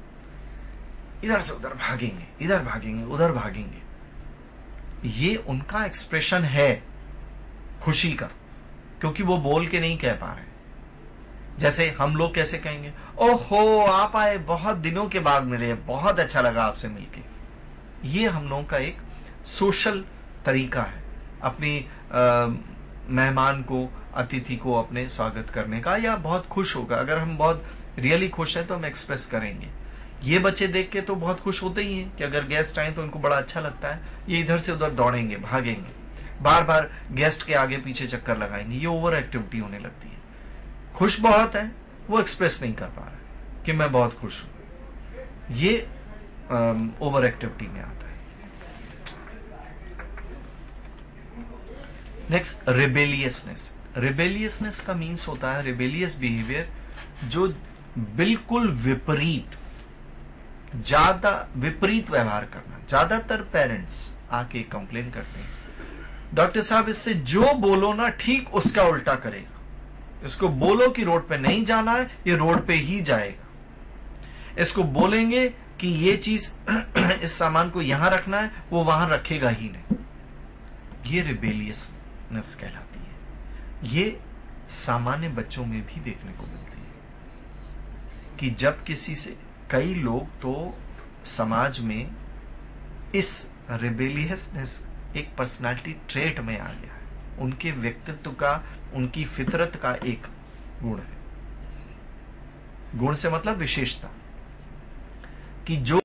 इधर से उधर भागेंगे इधर भागेंगे उधर भागेंगे। ये उनका एक्सप्रेशन है खुशी का क्योंकि वो बोल के नहीं कह पा रहे। जैसे हम लोग कैसे कहेंगे ओहो आप आए बहुत दिनों के बाद मिले बहुत अच्छा लगा आपसे मिलके। ये हम लोगों का एक सोशल तरीका है। अपनी अ, मेहमान को, अतिथि को अपने स्वागत करने का, या बहुत खुश होगा अगर हम बहुत रियली खुश हैं तो हम एक्सप्रेस करेंगे। ये बच्चे देख के तो बहुत खुश होते ही हैं कि अगर गेस्ट आए तो उनको बड़ा अच्छा लगता है। ये इधर से उधर दौड़ेंगे, भागेंगे। बार बार गेस्ट के आगे पीछे चक्कर लगाएँगे, ये ओवर एक्टिविटी होने लगती है। खुश बहुत है, वो एक्सप्रेस नहीं कर पा रहा कि मैं बहुत खुश हूँ। ये ओवर एक्टिविटी में आता है। नेक्स्ट रिबेलियसनेस रिबेलियसनेस का मीन्स होता है रिबेलियस बिहेवियर जो बिल्कुल विपरीत, ज़्यादा विपरीत व्यवहार करना। ज़्यादातर पेरेंट्स आके कंप्लेन करते हैं। डॉक्टर साहब, इससे जो बोलो ना, ठीक उसका उल्टा करेगा। इसको बोलो कि रोड पे नहीं जाना है, ये रोड पे ही जाएगा। इसको बोलेंगे कि ये चीज़ इस सामान को यहाँ रखना है, वो वहाँ रखेगा ही नहीं। ये रिबेलियसनेस कहलाती है। ये सामान्य बच्चों में भी देखने को मिलती है कि जब किसी से, कई लोग तो समाज में इस रिबेलियसनेस एक पर्सनालिटी ट्रेट में आ गया है। उनके व्यक्तित्व का, उनकी फितरत का एक गुण है। गुण से मतलब विशेषता। कि जो